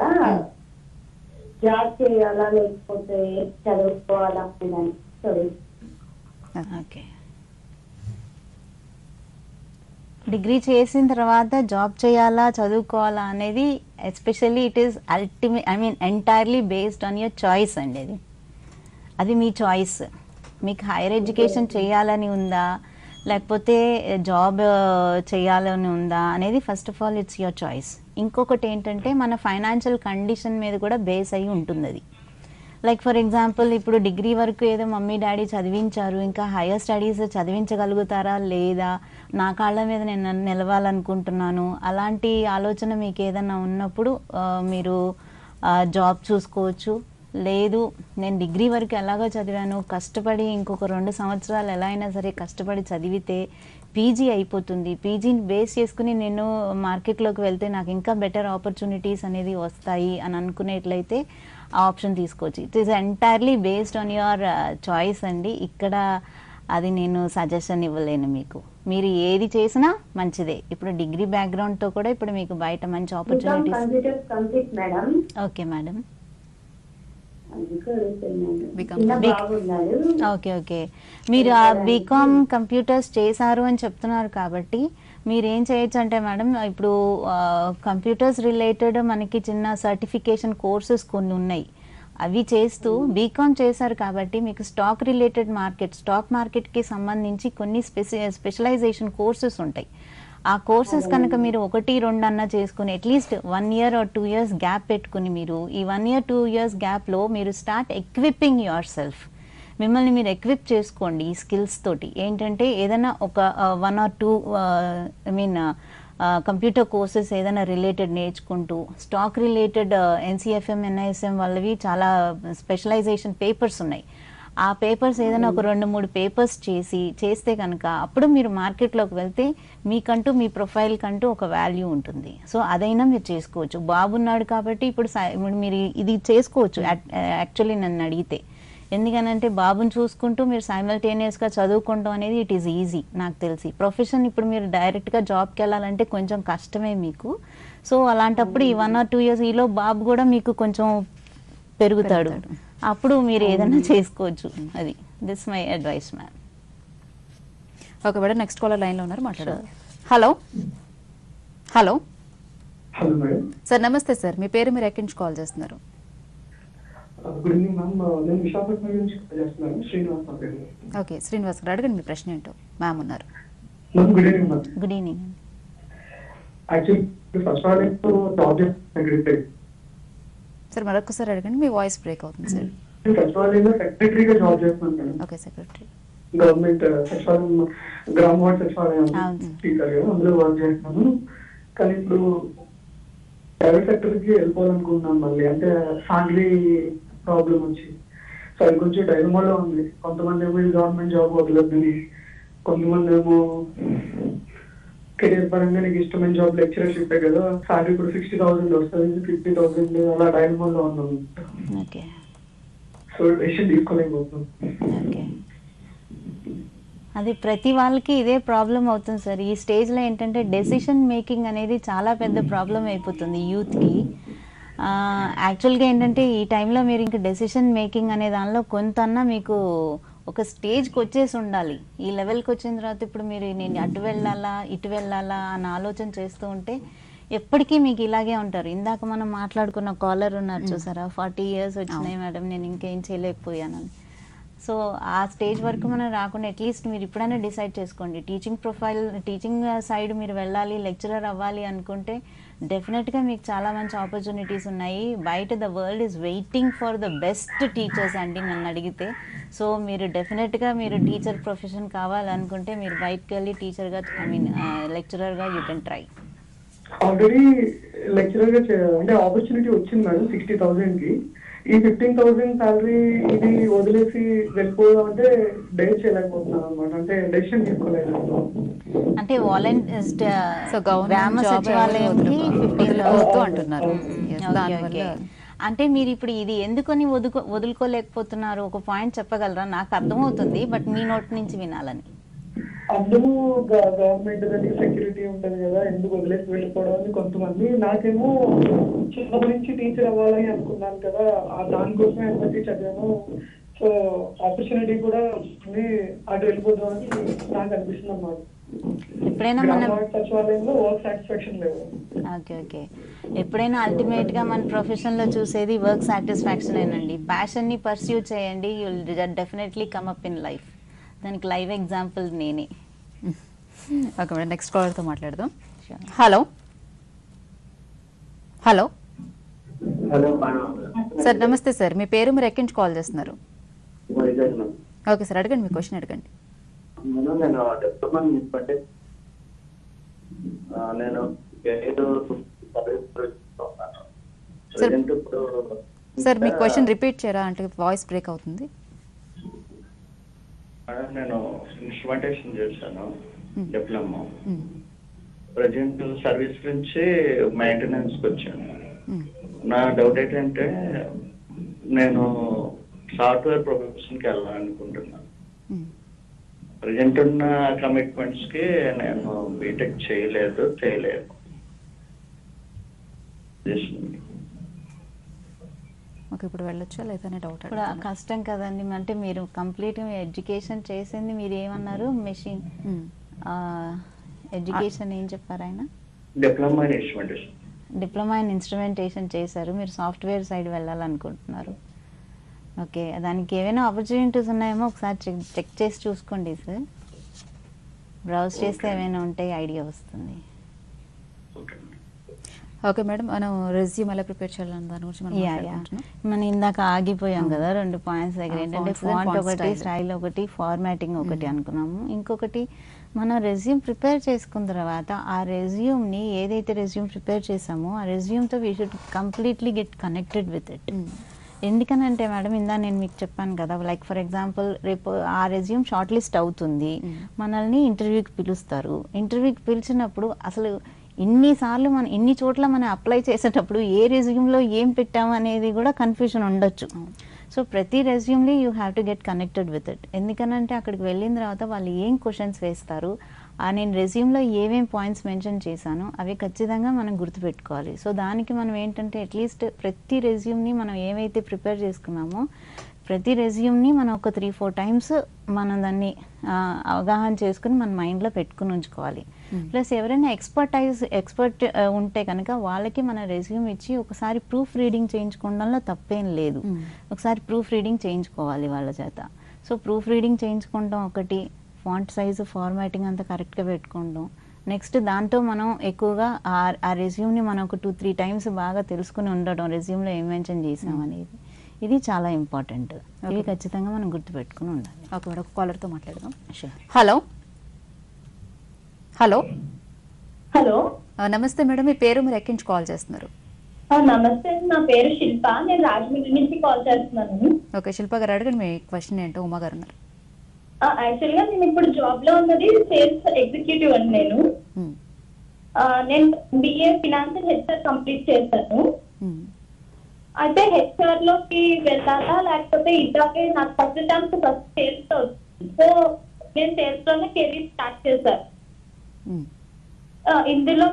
జాబ్ చేయాలా లేకపోతే చదువుకోవాలా
ఓకే. డిగ్రీ చేసిన తర్వాత జాబ్ చేయాలా చదువుకోవాలా అనేది especially it is ultimate I mean entirely based on your choice అండి అది. అది మీ చాయిస్. మీకు హైయర్ ఎడ్యుకేషన్ చేయాలని ఉందా? లేకపోతే జాబ్ చేయాలని ఉందా? అనేది first of all it's your choice. ఇంకొకటి ఏంటంటే మన ఫైనాన్షియల్ కండిషన్ మీద కూడా బేస్ అయి ఉంటుంది అది లైక్ ఫర్ ఎగ్జాంపుల్ ఇప్పుడు డిగ్రీ వరకు ఏదో మమ్మీ డాడీ చదివించారు ఇంకా హైయర్ స్టడీస్ చదివించగలుగుతారా లేదా నా కాళ్ళ మీద నేను నిలవాలనుకుంటున్నాను అలాంటి ఆలోచన మీకు ఏదైనా ఉన్నప్పుడు మీరు జాబ్ చూసుకోవచ్చు. లేదు నేను డిగ్రీ వరకు ఎలాగో చదివాను కష్టపడి ఇంకొక రెండు సంవత్సరాలు ఎలా అయినా సరే కష్టపడి చదివితే పీజీ అయిపోతుంది. పీజీని బేస్ చేసుకుని నేను మార్కెట్లోకి వెళ్తే నాకు ఇంకా బెటర్ ఆపర్చునిటీస్ అనేది వస్తాయి అని అనుకునేట్లయితే ఆప్షన్ తీసుకోవచ్చు. It is entirely based on your choice అండి. ఇక్కడ అది నేను సజెషన్ ఇవ్వలేను మీకు. మీరు ఏది చేసినా మంచిదే. ఇప్పుడు డిగ్రీ బ్యాక్గ్రౌండ్తో కూడా ఇప్పుడు మీకు బయట మంచి opportunities okay madam okay okay మీరు బీకామ్ కంప్యూటర్స్ చేశారు అని చెప్తున్నారు కాబట్టి మీరు ఏం చేయొచ్చు అంటే మేడం ఇప్పుడు కంప్యూటర్స్ రిలేటెడ్ మనకి చిన్న సర్టిఫికేషన్ కోర్సెస్ కొన్ని ఉన్నాయి. అవి చేస్తూ బీకామ్ చేశారు కాబట్టి మీకు స్టాక్ రిలేటెడ్ మార్కెట్ స్టాక్ మార్కెట్కి సంబంధించి కొన్ని స్పెసి స్పెషలైజేషన్ కోర్సెస్ ఉంటాయి. ఆ కోర్సెస్ కనుక మీరు ఒకటి రెండు అన్న చేసుకుని at least one year or two years gap పెట్టుకుని మీరు ఈ వన్ ఇయర్ టూ ఇయర్స్ గ్యాప్లో మీరు స్టార్ట్ ఎక్విప్పింగ్ యువర్ సెల్ఫ్ మిమ్మల్ని మీరు ఎక్విప్ చేసుకోండి ఈ స్కిల్స్ తోటి. ఏంటంటే ఏదైనా ఒక one or two I mean computer courses ఏదైనా రిలేటెడ్ నేర్చుకుంటూ స్టాక్ రిలేటెడ్ ఎన్సిఎఫ్ఎం ఎన్ఐఎస్ఎం వాళ్ళవి చాలా స్పెషలైజేషన్ పేపర్స్ ఉన్నాయి. ఆ పేపర్స్ ఏదైనా ఒక రెండు మూడు పేపర్స్ చేసి చేస్తే కనుక అప్పుడు మీరు మార్కెట్లోకి వెళ్తే మీకంటూ మీ ప్రొఫైల్ కంటూ ఒక వాల్యూ ఉంటుంది. సో అదైనా మీరు చేసుకోవచ్చు. బాబున్నాడు కాబట్టి ఇప్పుడు ఇప్పుడు మీరు ఇది చేసుకోవచ్చు యాక్చువల్లీ నన్ను అడిగితే. ఎందుకనంటే బాబుని చూసుకుంటూ మీరు సైమల్టేనియస్గా చదువుకుంటాం అనేది ఇట్ ఈస్ ఈజీ నాకు తెలిసి. ప్రొఫెషన్ ఇప్పుడు మీరు డైరెక్ట్గా జాబ్కి వెళ్ళాలంటే కొంచెం కష్టమే మీకు. సో అలాంటప్పుడు ఈ వన్ ఆర్ టూ ఇయర్స్ ఈలో బాబు కూడా మీకు కొంచెం పెరుగుతాడు. అప్పుడు మీరు ఏదైనా చేసుకోవచ్చు. అది this my advice ma'am
okay madam next caller లైన్లో ఉన్నారు మాట్లాడదాం. హలో హలో సార్ నమస్తే సార్ మీ పేరు మీరు ఎక్కడి నుంచి కాల్ చేస్తున్నారు?
గుడ్ ఈవినింగ్ మ్యామ్ నేను విశాఖపట్నం నుంచి కాల్ చేస్తున్నాను. శ్రీనివాస్ నా పేరు.
ఓకే శ్రీనివాస్ గారు అడగండి మీ ప్రశ్న ఏంటో. మ్యామ్ ఉన్నారు.
Ma'am good evening ma'am
good evening
actually first job secretary.
Sir మరొకసారి అడగండి మీ వాయిస్ బ్రేక్ అవుతుంది సార్.
ఫస్ట్ ఏదో సెక్రటరీగా జాబ్ చేస్తున్నాను మేడం
ఓకే సెక్రటరీ.
గవర్నమెంట్ సచివాలయం గ్రామ వార్డ్
అవును.
టీచర్గా అందులో వర్క్ చేస్తున్నాను. కానీ ఇప్పుడు ప్రైవేట్ సెక్టర్కి వెళ్ళిపోవాలనుకుంటున్నాను మళ్ళీ. అంటే ఫ్యామిలీ ప్రాబ్లం వచ్చి. సో అది కొంచెం డైలమాలో ఉంది. కొంతమంది ఏమో గవర్నమెంట్ జాబ్ వదలొద్దని కొంతమంది ఏమో కెరీర్ పరంగా నీకు ఇష్టమైన జాబ్ లెక్చరర్షిప్ కదా సాలరీ ఇప్పుడు సిక్స్టీ థౌసండ్ వస్తుంది ఫిఫ్టీ థౌసండ్ అలా డైలమాలో ఉన్నాను
ఓకే.
సో డెసిషన్ తీసుకోలేకపోతున్నాను
ఓకే. అది ప్రతి వాళ్ళకి ఇదే ప్రాబ్లం అవుతుంది సార్. ఈ స్టేజ్లో ఏంటంటే డెసిషన్ మేకింగ్ అనేది చాలా పెద్ద ప్రాబ్లం అయిపోతుంది యూత్కి. యాక్చువల్గా ఏంటంటే ఈ టైంలో మీరు ఇంకా డెసిషన్ మేకింగ్ అనే దానిలో కొంతన్నా మీకు ఒక స్టేజ్కి వచ్చేసి ఉండాలి. ఈ లెవెల్కి వచ్చిన తర్వాత ఇప్పుడు మీరు నేను అటు వెళ్ళాలా ఇటు వెళ్ళాలా అని ఆలోచన చేస్తూ ఉంటే ఎప్పటికీ మీకు ఇలాగే ఉంటారు. ఇందాక మనం మాట్లాడుకున్న కాలర్ ఉన్నారు చూసారా? ఫార్టీ ఇయర్స్ వచ్చినాయి మేడం నేను ఇంకేం చేయలేకపోయానని. సో ఆ స్టేజ్ వరకు మనం రాకుండా అట్లీస్ట్ మీరు ఇప్పుడైనా డిసైడ్ చేసుకోండి. టీచింగ్ ప్రొఫైల్ టీచింగ్ సైడ్ మీరు వెళ్ళాలి లెక్చరర్ అవ్వాలి అనుకుంటే డెఫినెట్గా మీకు చాలా మంచి ఆపర్చునిటీస్ ఉన్నాయి. బయట the world is waiting for the best teachers అండి నన్ను అడిగితే. సో మీరు డెఫినెట్గా మీరు టీచర్ ప్రొఫెషన్ కావాలనుకుంటే మీరు బయటకు వెళ్ళి టీచర్గా ఐ మీన్ లెక్చరర్గా యూ కెన్ ట్రై
ఆల్రెడీ లెక్చరర్గా అంటే ఆపర్చునిటీ వచ్చింది మేడం సిక్స్టీ థౌసండ్కి ఈ ఫిఫ్టీన్ థౌసండ్ సాలరీ ఇది వదిలేసి వెళ్ళిపోదాం అంటే డేట్ చేయలేకపోతున్నాను అనమాట అంటే డెసిషన్ తీసుకోలేదు.
అంటే వాలంటీర్
సో గవర్నమెంట్
గ్రామ
జాబ్
సచివాలయంకి ఫిఫ్టీన్
అంటున్నారు. దానివల్ల
ఓకే. అంటే మీరు ఇప్పుడు ఇది ఎందుకని వదుకో వదులుకోలేకపోతున్నారు? ఒక పాయింట్ చెప్పగలరా? నాకు అర్థమవుతుంది బట్ మీ నోటి నుంచి వినాలని.
అందరూ గవర్నమెంట్ దగ్గర సెక్యూరిటీ ఉంటది కదా ఎందుకు వదిలేసి వెళ్ళిపోవడం అని కొంతమంది నాకేమో చిన్నప్పటి నుంచి టీచర్ అవ్వాలని అనుకున్నాను కదా ఆ దానికోసమే చదివాను. సో ఆపర్చునిటీ కూడా అటు వెళ్ళిపోదామని నాకు అనిపిస్తుంది అన్నమాట.
ఎప్పుడైనా మనం ఓకే ఓకే. ఎప్పుడైనా అల్టిమేట్గా మన ప్రొఫెషన్లో చూసేది వర్క్ సాటిస్ఫాక్షన్ ఏనండి. ప్యాషన్ని పర్స్యూ చేయండి you'll definitely come up in life దానికి లైవ్ ఎగ్జాంపుల్ నేనే.
ఓకే మేడం నెక్స్ట్ కాలర్తో మాట్లాడదాం. హలో హలో సార్ నమస్తే సార్ మీ పేరు మీరు ఎక్కడి నుంచి కాల్ చేస్తున్నారు? ఓకే సార్ అడగండి మీ క్వశ్చన్ అడగండి.
నేను
సార్ మీ క్వశ్చన్ రిపీట్ చేయరా? అంటే వాయిస్ బ్రేక్ అవుతుంది.
మేడం నేను ఇన్స్ట్రుమెంటేషన్ చేశాను. డిప్లొమా. ప్రజెంట్ సర్వీస్ నుంచి మెయింటెనెన్స్కి వచ్చాను. నా డౌట్ ఏంటంటే నేను సాఫ్ట్వేర్ ప్రొఫెషన్కి వెళ్ళాలనుకుంటున్నాను. ప్రజెంట్ ఉన్న కమిట్మెంట్స్కి నేను బీటెక్ చేయలేదు చేయలేదు
ఓకే ఇప్పుడు వెళ్ళొచ్చా లేదా డౌట్
ఇప్పుడు కష్టం కదండి. అంటే మీరు కంప్లీట్ ఎడ్యుకేషన్ చేసింది మీరు ఏమన్నారు మెషిన్. ఎడ్యుకేషన్ ఏం చెప్పారు ఆయన?
Diploma in instrumentation.
Diploma in instrumentation చేశారు. మీరు సాఫ్ట్వేర్ సైడ్ వెళ్ళాలనుకుంటున్నారు. ఓకే దానికి ఏమైనా ఆపర్చునిటీస్ ఉన్నాయేమో ఒకసారి చెక్ చెక్ చేసి చూసుకోండి సార్. బ్రౌజ్ చేస్తే ఏమైనా ఉంటే ఐడియా వస్తుంది.
ఓకే
మేడం మనం రెజ్యూమ్ ఎలా ప్రిపేర్ చేయాలని దాని గురించి మనం.
మనం ఇందాక ఆగిపోయాం కదా రెండు పాయింట్స్ దగ్గర ఏంటంటే ఫాంట్ ఒకటి. స్టైల్ ఒకటి ఫార్మాటింగ్ ఒకటి అనుకున్నాము ఇంకొకటి మనం రెజ్యూమ్ ప్రిపేర్ చేసుకున్న తర్వాత ఆ రెజ్యూమ్ని ఏదైతే రెజ్యూమ్ ప్రిపేర్ చేసామో ఆ రెజ్యూమ్తో we should completely get connected with it. ఎందుకనంటే మేడం ఇందా నేను మీకు చెప్పాను కదా లైక్ ఫర్ ఎగ్జాంపుల్ రేపు ఆ రెజ్యూమ్ షార్ట్ లిస్ట్ అవుతుంది
Mm.
మనల్ని ఇంటర్వ్యూకి పిలుస్తారు ఇంటర్వ్యూకి పిలిచినప్పుడు అసలు ఇన్నిసార్లు మనం ఇన్ని చోట్ల మనం అప్లై చేసేటప్పుడు ఏ రెజ్యూమ్లో ఏం పెట్టాము అనేది కూడా కన్ఫ్యూజన్ ఉండొచ్చు. సో ప్రతి రెజ్యూమ్లీ you have to get connected with it ఎందుకనంటే అక్కడికి వెళ్ళిన తర్వాత వాళ్ళు ఏం క్వశ్చన్స్ వేస్తారు ఆ నేను రెజ్యూమ్లో ఏమేం పాయింట్స్ మెన్షన్ చేశాను అవి ఖచ్చితంగా మనం గుర్తుపెట్టుకోవాలి. సో దానికి మనం ఏంటంటే అట్లీస్ట్ ప్రతి రెజ్యూమ్ని మనం ఏమైతే ప్రిపేర్ చేసుకున్నామో ప్రతి రెజ్యూమ్ని మనం ఒక త్రీ ఫోర్ టైమ్స్ మనం దాన్ని అవగాహన చేసుకుని మన మైండ్లో పెట్టుకుని ఉంచుకోవాలి. ప్లస్ ఎవరైనా ఎక్స్పర్టైజ్ ఎక్స్పర్ట్ ఉంటే కనుక వాళ్ళకి మన రెజ్యూమ్ ఇచ్చి ఒకసారి ప్రూఫ్ రీడింగ్ చేయించుకోవడంలో తప్పేం లేదు.
Mm.
ఒకసారి ప్రూఫ్ రీడింగ్ చేయించుకోవాలి వాళ్ళ చేత. సో ప్రూఫ్ రీడింగ్ చేయించుకోవడం ఒకటి ఫాంట్ సైజు ఫార్మాటింగ్ అంతా కరెక్ట్గా పెట్టుకోవడం. నెక్స్ట్ దాంతో మనం ఎక్కువగా ఆ- ఆ రెజ్యూమ్ని మనం ఒక టూ త్రీ టైమ్స్ బాగా తెలుసుకుని ఉండడం రెజ్యూమ్లో ఏం మెన్షన్ చేసాం అనేది. ఇది చాలా ఇంపార్టెంట్. ఇవి ఖచ్చితంగా మనం గుర్తుపెట్టుకుని ఉండాలి.
ఓకే మేడం ఒక కాలర్తో మాట్లాడదాం. హలో. హలో.
హలో.
నమస్తే మేడం మీ పేరు మీరు ఎక్కడి నుంచి కాల్ చేస్తున్నారు?
ఆ, నమస్తే నా పేరు శిల్ప. నేను రాజమండ్రి నుంచి కాల్ చేస్తున్నాను.
ఓకే శిల్ప గారు అడగండి మీ క్వశ్చన్ ఏంటో ఉమా గారు ఉన్నారు
యాక్చువల్గా నేను ఇప్పుడు జాబ్లో ఉన్నది సేల్స్ ఎగ్జిక్యూటివ్ అని నేను. నేను బిఏ ఫినాన్స్ హెచ్ఆర్ కంప్లీట్ చేశాను. అయితే హెచ్ఆర్లోకి వెళ్ళాలా? లేకపోతే ఇట్లాగే నాకు first chance first sales so నేను సేల్స్లోనే కెరీర్ స్టార్ట్ చేశాను ఇందులో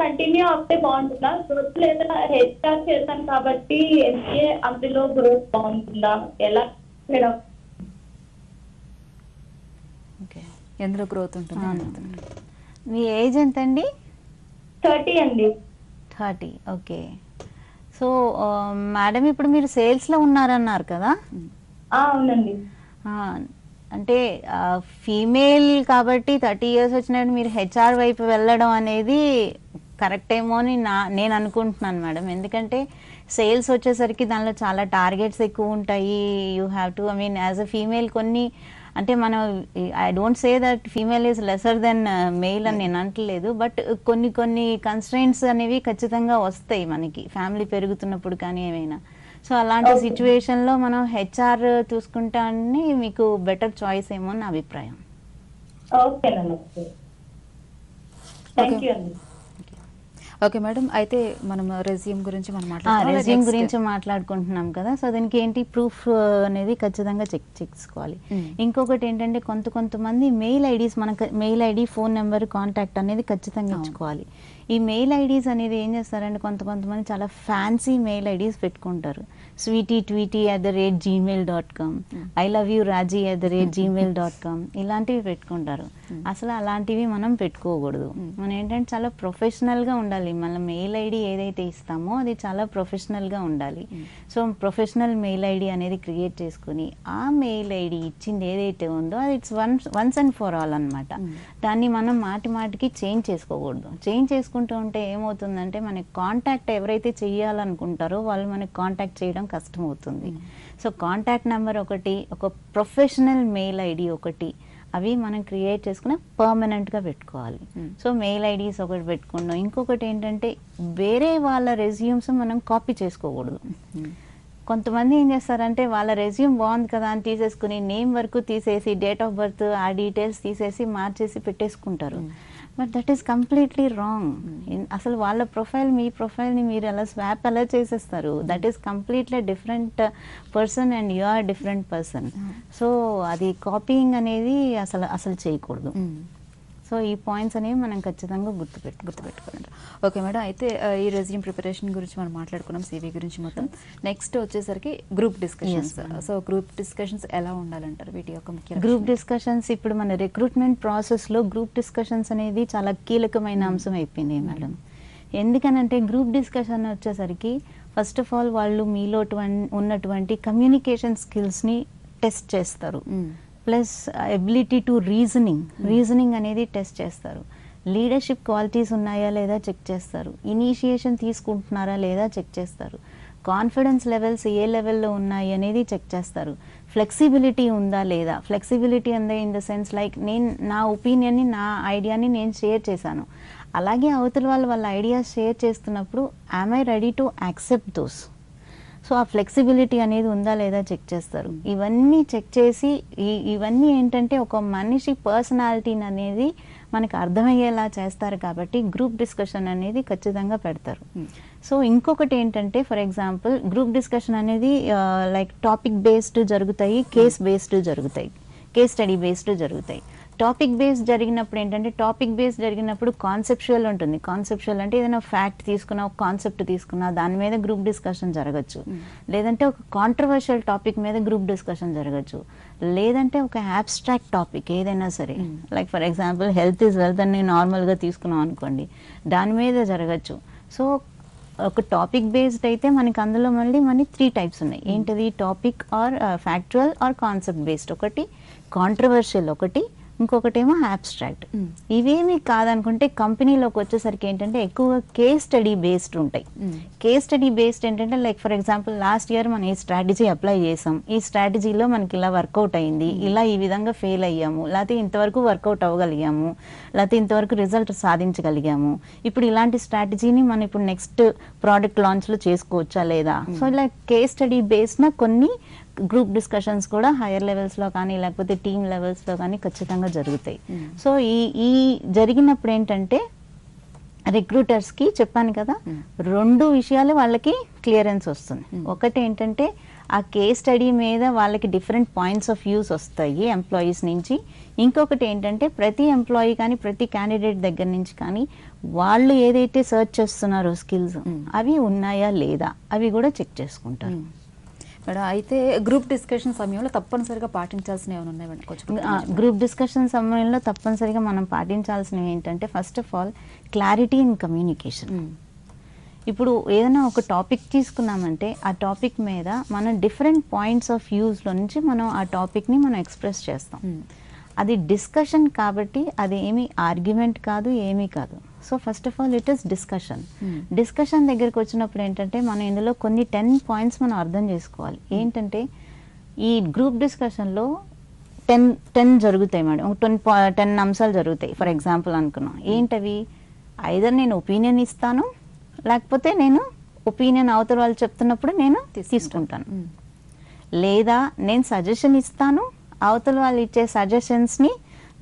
కంటిన్యూ అవుతే బాగుంటుందా? గ్రోత్ లేదా హెచ్ఆర్ చేశాను కాబట్టి ఎంసీఏ అందులో గ్రోత్ బాగుంటుందా? ఎలా మేడం?
ఓకే. ఎందులో గ్రోత్ ఉంటుంది.
మీ ఏజ్ ఎంతండి?
థర్టీ అండి.
థర్టీ. ఓకే. సో మేడం ఇప్పుడు మీరు సేల్స్లో ఉన్నారన్నారు కదా?
అవునండి.
అంటే ఫీమేల్ కాబట్టి థర్టీ ఇయర్స్ వచ్చినట్టు మీరు హెచ్ఆర్ వైపు వెళ్ళడం అనేది కరెక్ట్ ఏమో అని నా నేను అనుకుంటున్నాను మేడం. ఎందుకంటే సేల్స్ వచ్చేసరికి దానిలో చాలా టార్గెట్స్ ఎక్కువ ఉంటాయి. You have to I mean as a female కొన్ని అంటే మనం I don't say that female is lesser than male అని నేను అంటలేదు బట్ కొన్ని కొన్ని కన్స్ట్రైంట్స్ అనేవి ఖచ్చితంగా వస్తాయి మనకి. ఫ్యామిలీ పెరుగుతున్నప్పుడు కానీ ఏమైనా. సో అలాంటి
Okay.
సిచ్యువేషన్లో మనం హెచ్ఆర్ చూసుకుంటా అని మీకు బెటర్ చాయిస్ ఏమో నా అభిప్రాయం.
ఓకే థ్యాంక్ యూ అండి
ఓకే మేడం అయితే మనం రెజ్యూమ్ గురించి మనం మాట్లాడుతున్నాం
రెజ్యూమ్. గురించి మాట్లాడుకుంటున్నాం కదా సో దీనికి ఏంటి ప్రూఫ్ అనేది ఖచ్చితంగా చెక్ చేసుకోవాలి
Mm.
ఇంకొకటి ఏంటంటే కొంత కొంతమంది మెయిల్ ఐడీస్ మనకు mail ID phone number contact అనేది ఖచ్చితంగా. ఇచ్చుకోవాలి ఈ మెయిల్ ఐడీస్ అనేది ఏం చేస్తారంటే కొంత కొంతమంది చాలా ఫ్యాన్సీ మెయిల్ ఐడీస్ పెట్టుకుంటారు. Sweety tweety at the rate Gmail dot com I love you Raji at the rate Gmail dot com ఇలాంటివి పెట్టుకుంటారు. అసలు అలాంటివి మనం పెట్టుకోకూడదు. మనం ఏంటంటే చాలా ప్రొఫెషనల్గా ఉండాలి. మన మెయిల్ ఐడి ఏదైతే ఇస్తామో అది చాలా ప్రొఫెషనల్గా ఉండాలి. సో ప్రొఫెషనల్ మెయిల్ ఐడి అనేది క్రియేట్ చేసుకుని ఆ మెయిల్ ఐడి ఇచ్చింది ఏదైతే ఉందో అది it's once once and for all అనమాట దాన్ని మనం మాటి మాటికి చేంజ్ చేసుకోకూడదు. చేంజ్ చేసుకుంటూ ఉంటే ఏమవుతుందంటే మనకి కాంటాక్ట్ ఎవరైతే చేయాలనుకుంటారో వాళ్ళు మనకి కాంటాక్ట్ చేయడం కష్టం అవుతుంది సో కాంటాక్ట్ నెంబర్ ఒకటి ఒక ప్రొఫెషనల్ మెయిల్ ఐడి ఒకటి అవి మనం క్రియేట్ చేసుకుని పర్మనెంట్గా పెట్టుకోవాలి. సో మెయిల్ ఐడీస్ ఒకటి పెట్టుకున్నాం. ఇంకొకటి ఏంటంటే వేరే వాళ్ళ రెజ్యూమ్స్ మనం కాపీ చేసుకోకూడదు. కొంతమంది ఏం చేస్తారంటే వాళ్ళ రెజ్యూమ్ బాగుంది కదా అని తీసేసుకుని నేమ్ వరకు తీసేసి డేట్ ఆఫ్ బర్త్ ఆ డీటెయిల్స్ తీసేసి మార్చేసి పెట్టేసుకుంటారు. But that is completely wrong అసలు వాళ్ళ ప్రొఫైల్ మీ ప్రొఫైల్ని మీరు ఎలా స్వాప్ ఎలా చేసేస్తారు? That is completely different person and you are different person so అది కాపీయింగ్ అనేది అసలు అసలు చేయకూడదు. సో ఈ పాయింట్స్ అనేవి మనం ఖచ్చితంగా గుర్తుపెట్టు
గుర్తుపెట్టుకోండి ఓకే మేడం అయితే ఈ రెజ్యూమ్ ప్రిపరేషన్ గురించి మనం మాట్లాడుకున్నాం సివి గురించి మొత్తం. నెక్స్ట్ వచ్చేసరికి group discussions so group discussions ఎలా ఉండాలంటారు వీటి యొక్క ముఖ్య
గ్రూప్ డిస్కషన్స్ ఇప్పుడు మన రిక్రూట్మెంట్ ప్రాసెస్లో గ్రూప్ డిస్కషన్స్ అనేది చాలా కీలకమైన అంశం అయిపోయింది మేడం. ఎందుకనంటే గ్రూప్ డిస్కషన్ వచ్చేసరికి ఫస్ట్ ఆఫ్ ఆల్ వాళ్ళు మీలో ట్వం- ఉన్నటువంటి కమ్యూనికేషన్ స్కిల్స్ని టెస్ట్ చేస్తారు. Plus ability to reasoning reasoning అనేది టెస్ట్ చేస్తారు. లీడర్షిప్ క్వాలిటీస్ ఉన్నాయా లేదా చెక్ చేస్తారు. ఇనీషియేషన్ తీసుకుంటున్నారా లేదా చెక్ చేస్తారు. కాన్ఫిడెన్స్ లెవెల్స్ ఏ లెవెల్లో ఉన్నాయి అనేది చెక్ చేస్తారు. ఫ్లెక్సిబిలిటీ ఉందా లేదా? ఫ్లెక్సిబిలిటీ అందా ఇన్ ద సెన్స్ లైక్ నేను నా ఒపీనియన్ని నా ఐడియాని నేను షేర్ చేశాను. అలాగే అవతల వాళ్ళు వాళ్ళ ఐడియాస్ షేర్ చేస్తున్నప్పుడు I ready to accept those so ఆ ఫ్లెక్సిబిలిటీ అనేది ఉందా లేదా చెక్ చేస్తారు. ఇవన్నీ చెక్ చేసి ఈ- ఇవన్నీ ఏంటంటే ఒక మనిషి పర్సనాలిటీని అనేది మనకు అర్థమయ్యేలా చేస్తారు కాబట్టి గ్రూప్ డిస్కషన్ అనేది ఖచ్చితంగా పెడతారు. సో ఇంకొకటి ఏంటంటే ఫర్ ఎగ్జాంపుల్ గ్రూప్ డిస్కషన్ అనేది లైక్ టాపిక్ బేస్డ్ జరుగుతాయి కేస్ బేస్డ్ జరుగుతాయి కేస్ స్టడీ బేస్డ్ జరుగుతాయి. టాపిక్ బేస్ జరిగినప్పుడు ఏంటంటే టాపిక్ బేస్ జరిగినప్పుడు కాన్సెప్చువల్ ఉంటుంది. కాన్సెప్చువల్ అంటే ఏదైనా ఫ్యాక్ట్ తీసుకున్నా ఒక కాన్సెప్ట్ తీసుకున్నా దాని మీద గ్రూప్ డిస్కషన్ జరగచ్చు. లేదంటే ఒక కాంట్రవర్షియల్ టాపిక్ మీద గ్రూప్ డిస్కషన్ జరగచ్చు. లేదంటే ఒక అబ్స్ట్రాక్ట్ టాపిక్ ఏదైనా సరే. Like for example health is wealth అని నార్మల్గా తీసుకున్నాం అనుకోండి. దాని మీద జరగచ్చు. సో ఒక టాపిక్ బేస్డ్ అయితే మనకి అందులో మళ్ళీ మనకి త్రీ టైప్స్ ఉన్నాయి. ఏంటిది? Topic or factual or concept based ఒకటి కాంట్రవర్షియల్ ఒకటి ఇంకొకటేమో అబ్స్ట్రాక్ట్ ఇవేమి కాదనుకుంటే కంపెనీలోకి వచ్చేసరికి ఏంటంటే ఎక్కువగా కేస్ స్టడీ బేస్డ్ ఉంటాయి. కేస్ స్టడీ బేస్డ్ ఏంటంటే like for example last year మనం ఈ స్ట్రాటజీ అప్లై చేసాం. ఈ స్ట్రాటజీలో మనకి ఇలా వర్కౌట్ అయింది. ఇలా ఈ విధంగా ఫెయిల్ అయ్యాము. లేకపోతే ఇంతవరకు వర్కౌట్ అవ్వగలిగాము. లేకపోతే ఇంతవరకు రిజల్ట్ సాధించగలిగాము. ఇప్పుడు ఇలాంటి స్ట్రాటజీని మనం ఇప్పుడు నెక్స్ట్ ప్రోడక్ట్ లాంచ్లో చేసుకోవచ్చా లేదా? సో ఇలా కేస్ స్టడీ బేస్డ్ కొన్ని గ్రూప్ డిస్కషన్స్ కూడా హైయర్ లెవెల్స్లో కానీ లేకపోతే టీమ్ లెవెల్స్లో కానీ ఖచ్చితంగా జరుగుతాయి. సో ఈ ఈ జరిగినప్పుడు ఏంటంటే రిక్రూటర్స్కి చెప్పాను కదా రెండు విషయాలు వాళ్ళకి క్లియరెన్స్ వస్తుంది. ఒకటి ఏంటంటే ఆ కేస్ స్టడీ మీద వాళ్ళకి డిఫరెంట్ పాయింట్స్ ఆఫ్ వ్యూస్ వస్తాయి ఎంప్లాయీస్ నుంచి. ఇంకొకటి ఏంటంటే ప్రతి ఎంప్లాయీ కానీ ప్రతి క్యాండిడేట్ దగ్గర నుంచి కానీ వాళ్ళు ఏదైతే సెర్చ్ చేస్తున్నారో స్కిల్స్ అవి ఉన్నాయా లేదా అవి కూడా చెక్ చేసుకుంటారు.
మేడం అయితే గ్రూప్ డిస్కషన్ సమయంలో తప్పనిసరిగా పాటించాల్సిన ఏమైనా ఉన్నాయి మేడం? కొంచెం
గ్రూప్ డిస్కషన్ సమయంలో తప్పనిసరిగా మనం పాటించాల్సినవి ఏంటంటే first of all clarity in communication ఇప్పుడు ఏదైనా ఒక టాపిక్ తీసుకున్నామంటే ఆ టాపిక్ మీద మనం డిఫరెంట్ పాయింట్స్ ఆఫ్ వ్యూస్లో నుంచి మనం ఆ టాపిక్ని మనం ఎక్స్ప్రెస్ చేస్తాం. అది డిస్కషన్ కాబట్టి అది ఏమీ ఆర్గ్యుమెంట్ కాదు ఏమీ కాదు. So first of all it is discussion. Discussion దగ్గరికి వచ్చినప్పుడు ఏంటంటే మనం ఇందులో కొన్ని టెన్ పాయింట్స్ మనం అర్థం చేసుకోవాలి. ఏంటంటే ఈ గ్రూప్ డిస్కషన్లో టెన్ టెన్ జరుగుతాయి మేడం. టెన్ టెన్ అంశాలు జరుగుతాయి. ఫర్ ఎగ్జాంపుల్ అనుకున్నాం. ఏంటవి? ఐదర్ నేను ఒపీనియన్ ఇస్తాను లేకపోతే నేను ఒపీనియన్ అవతల వాళ్ళు చెప్తున్నప్పుడు నేను తీసుకుంటాను. లేదా నేను సజెషన్ ఇస్తాను అవతల వాళ్ళు ఇచ్చే సజెషన్స్ని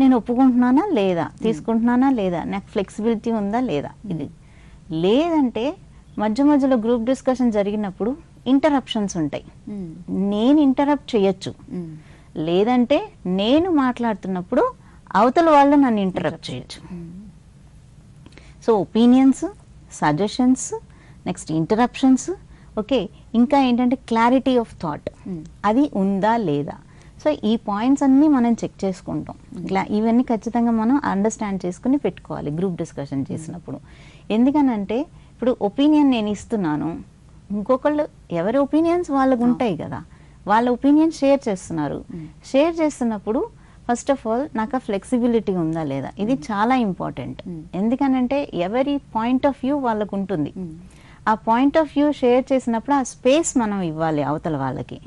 నేను ఒప్పుకుంటున్నానా లేదా? తీసుకుంటున్నానా లేదా? నాకు ఫ్లెక్సిబిలిటీ ఉందా లేదా? ఇది. లేదంటే మధ్య మధ్యలో గ్రూప్ డిస్కషన్ జరిగినప్పుడు ఇంటరప్షన్స్ ఉంటాయి. నేను ఇంటరప్ట్ చేయొచ్చు. లేదంటే నేను మాట్లాడుతున్నప్పుడు అవతల వాళ్ళు నన్ను ఇంటరప్ట్ చేయొచ్చు. So opinions suggestions next interruptions okay ఇంకా ఏంటంటే క్లారిటీ ఆఫ్ థాట్ అది ఉందా లేదా? సో ఈ పాయింట్స్ అన్నీ మనం చెక్ చేసుకుంటాం. ఇట్లా ఇవన్నీ ఖచ్చితంగా మనం అండర్స్టాండ్ చేసుకుని పెట్టుకోవాలి గ్రూప్ డిస్కషన్ చేసినప్పుడు. ఎందుకనంటే ఇప్పుడు ఒపీనియన్ నేను ఇస్తున్నాను. ఇంకొకళ్ళు ఎవరి ఒపీనియన్స్ వాళ్ళకు ఉంటాయి కదా. వాళ్ళ ఒపీనియన్ షేర్ చేస్తున్నారు. షేర్ చేస్తున్నప్పుడు ఫస్ట్ ఆఫ్ ఆల్ నాకు ఆ ఫ్లెక్సిబిలిటీ ఉందా లేదా? ఇది చాలా ఇంపార్టెంట్ ఎందుకనంటే ఎవరి పాయింట్ ఆఫ్ వ్యూ వాళ్ళకు ఉంటుంది. ఆ పాయింట్ ఆఫ్ వ్యూ షేర్ చేసినప్పుడు ఆ స్పేస్ మనం ఇవ్వాలి అవతల వాళ్ళకి.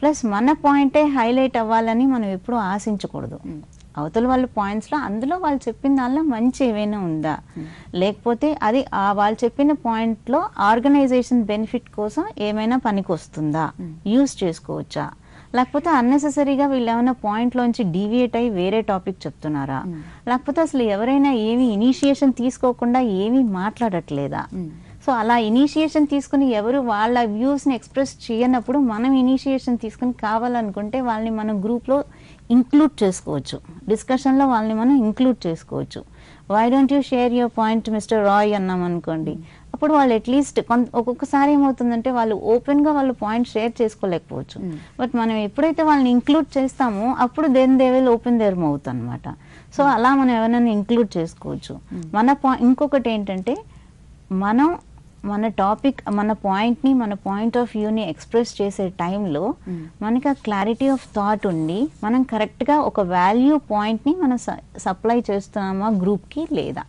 ప్లస్ మన పాయింటే హైలైట్ అవ్వాలని మనం ఎప్పుడూ ఆశించకూడదు. అవతల వాళ్ళ పాయింట్స్లో అందులో వాళ్ళు చెప్పిన దానిలో మంచి ఏమైనా ఉందా? లేకపోతే అది ఆ వాళ్ళు చెప్పిన పాయింట్లో ఆర్గనైజేషన్ బెనిఫిట్ కోసం ఏమైనా పనికి వస్తుందా? యూస్ చేసుకోవచ్చా? లేకపోతే అన్నెసెసరీగా వీళ్ళు ఏమైనా పాయింట్లోంచి డీవియేట్ అయ్యి వేరే టాపిక్ చెప్తున్నారా? లేకపోతే అసలు ఎవరైనా ఏమి ఇనిషియేషన్ తీసుకోకుండా ఏమీ మాట్లాడట్లేదా? సో అలా ఇనిషియేషన్ తీసుకుని ఎవరు వాళ్ళ వ్యూస్ని ఎక్స్ప్రెస్ చేయనప్పుడు మనం ఇనిషియేషన్ తీసుకుని కావాలనుకుంటే వాళ్ళని మనం గ్రూప్లో ఇంక్లూడ్ చేసుకోవచ్చు. డిస్కషన్లో వాళ్ళని మనం ఇంక్లూడ్ చేసుకోవచ్చు. Why don't you share your point mister Roy అన్నాం అనుకోండి. అప్పుడు వాళ్ళు అట్లీస్ట్ కొంత ఒక్కొక్కసారి ఏమవుతుందంటే వాళ్ళు ఓపెన్గా వాళ్ళు పాయింట్ షేర్ చేసుకోలేకపోవచ్చు. బట్ మనం ఎప్పుడైతే వాళ్ళని ఇంక్లూడ్ చేస్తామో అప్పుడు then they will open their mouth అనమాట సో అలా మనం ఎవరైనా ఇంక్లూడ్ చేసుకోవచ్చు. మన పాయింట్ ఇంకొకటి ఏంటంటే మనం మన టాపిక్ మన పాయింట్ని మన పాయింట్ ఆఫ్ వ్యూని ఎక్స్ప్రెస్ చేసే టైంలో మనకి ఆ క్లారిటీ ఆఫ్ థాట్ ఉండి మనం కరెక్ట్గా ఒక వాల్యూ పాయింట్ని మనం సప్లై చేస్తున్నామా గ్రూప్కి లేదా?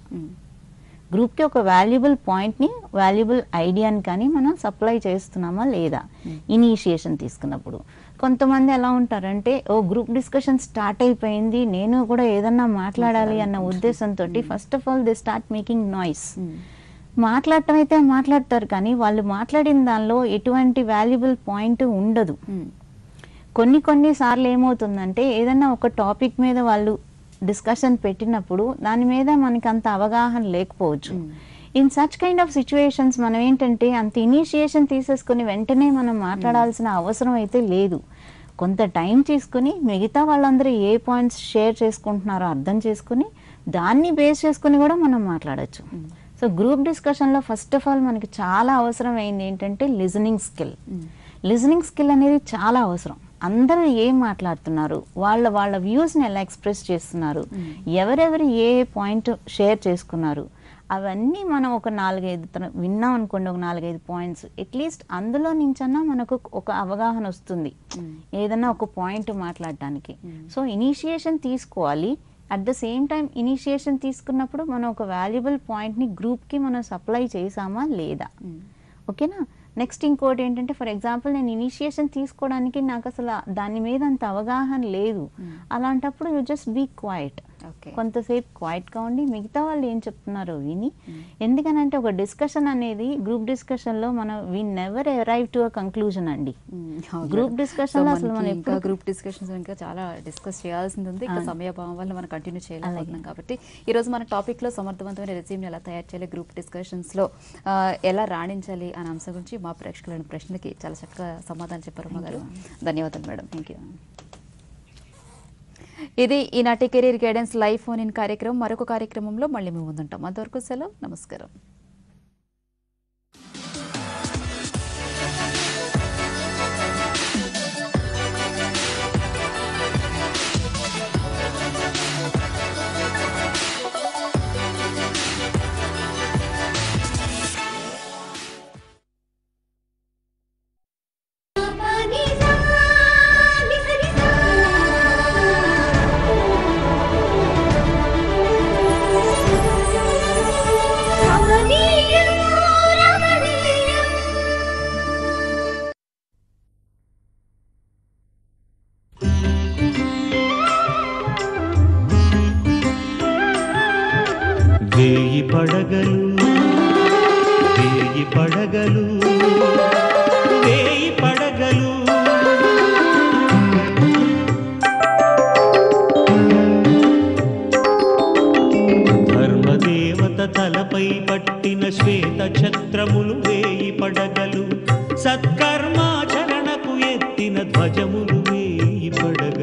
గ్రూప్కి ఒక వాల్యుబుల్ పాయింట్ని వాల్యుబుల్ ఐడియాని కానీ మనం సప్లై చేస్తున్నామా లేదా? ఇనిషియేషన్ తీసుకున్నప్పుడు. కొంతమంది ఎలా ఉంటారంటే ఓ గ్రూప్ డిస్కషన్ స్టార్ట్ అయిపోయింది నేను కూడా ఏదన్నా మాట్లాడాలి అన్న ఉద్దేశంతో first of all they start making noise మాట్లాడటం అయితే మాట్లాడతారు కానీ వాళ్ళు మాట్లాడిన దానిలో ఎటువంటి వాల్యుబుల్ పాయింట్ ఉండదు. కొన్ని కొన్ని సార్లు ఏమవుతుందంటే ఏదైనా ఒక టాపిక్ మీద వాళ్ళు డిస్కషన్ పెట్టినప్పుడు దాని మీద మనకి అంత అవగాహన లేకపోవచ్చు. In such kind of situations మనం ఏంటంటే అంత ఇనిషియేషన్ తీసేసుకుని వెంటనే మనం మాట్లాడాల్సిన అవసరం అయితే లేదు. కొంత టైం తీసుకుని మిగతా వాళ్ళందరూ ఏ పాయింట్స్ షేర్ చేసుకుంటున్నారో అర్థం చేసుకుని దాన్ని బేస్ చేసుకుని కూడా మనం మాట్లాడచ్చు. సో గ్రూప్ డిస్కషన్లో ఫస్ట్ ఆఫ్ ఆల్ మనకి చాలా అవసరం అయింది ఏంటంటే లిజనింగ్ స్కిల్ లిజనింగ్ స్కిల్ అనేది చాలా అవసరం. అందరూ ఏం మాట్లాడుతున్నారు? వాళ్ళ వాళ్ళ వ్యూస్ని ఎలా ఎక్స్ప్రెస్ చేస్తున్నారు? ఎవరెవరు ఏ పాయింట్ షేర్ చేసుకున్నారు? అవన్నీ మనం ఒక నాలుగైదు విన్నాం అనుకోండి ఒక నాలుగైదు పాయింట్స్ అట్లీస్ట్ అందులో నుంచన్నా మనకు ఒక అవగాహన వస్తుంది. ఏదన్నా ఒక పాయింట్ మాట్లాడటానికి. సో ఇనిషియేషన్ తీసుకోవాలి. At the same time initiation తీసుకున్నప్పుడు మనం ఒక వాల్యుబుల్ పాయింట్ని గ్రూప్కి మనం సప్లై చేసామా లేదా? ఓకేనా నెక్స్ట్ ఇంకోటి ఏంటంటే ఫర్ ఎగ్జాంపుల్ నేను ఇనిషియేషన్ తీసుకోవడానికి నాకు అసలు దాని మీద అంత అవగాహన లేదు. అలాంటప్పుడు యూ జస్ట్ బీ క్వైట్ కొంతసేపు క్వైట్గా ఉండి మిగతా వాళ్ళు ఏం చెప్తున్నారో విని ఎందుకనంటే ఒక డిస్కషన్ అనేది గ్రూప్ డిస్కషన్లో మనం we never arrive to a conclusion అండి. గ్రూప్ డిస్కషన్లో అసలు మనం
ఇంకా గ్రూప్ డిస్కషన్స్ ఇంకా చాలా డిస్కస్ చేయాల్సింది ఉంది. ఇంకా. సమయభావం వల్ల మనం కంటిన్యూ చేయలేకపోతున్నాం కాబట్టి ఈ రోజు మన టాపిక్లో సమర్థవంతమైన రెజ్యూమ్ ఎలా తయారు చేయాలి గ్రూప్ డిస్కషన్స్లో ఆ, ఎలా రాణించాలి అనే అంశం గురించి మా ప్రేక్షకులైన ప్రశ్నలకి చాలా చక్కగా సమాధానం చెప్పారు గారు. ధన్యవాదాలు మేడం. థ్యాంక్ యూ ఇది ఈనాటి career guidance live phone in కార్యక్రమం. మరొక కార్యక్రమంలో మళ్ళీ మేము ముందుంటాం. అంతవరకు సెలవు. నమస్కారం.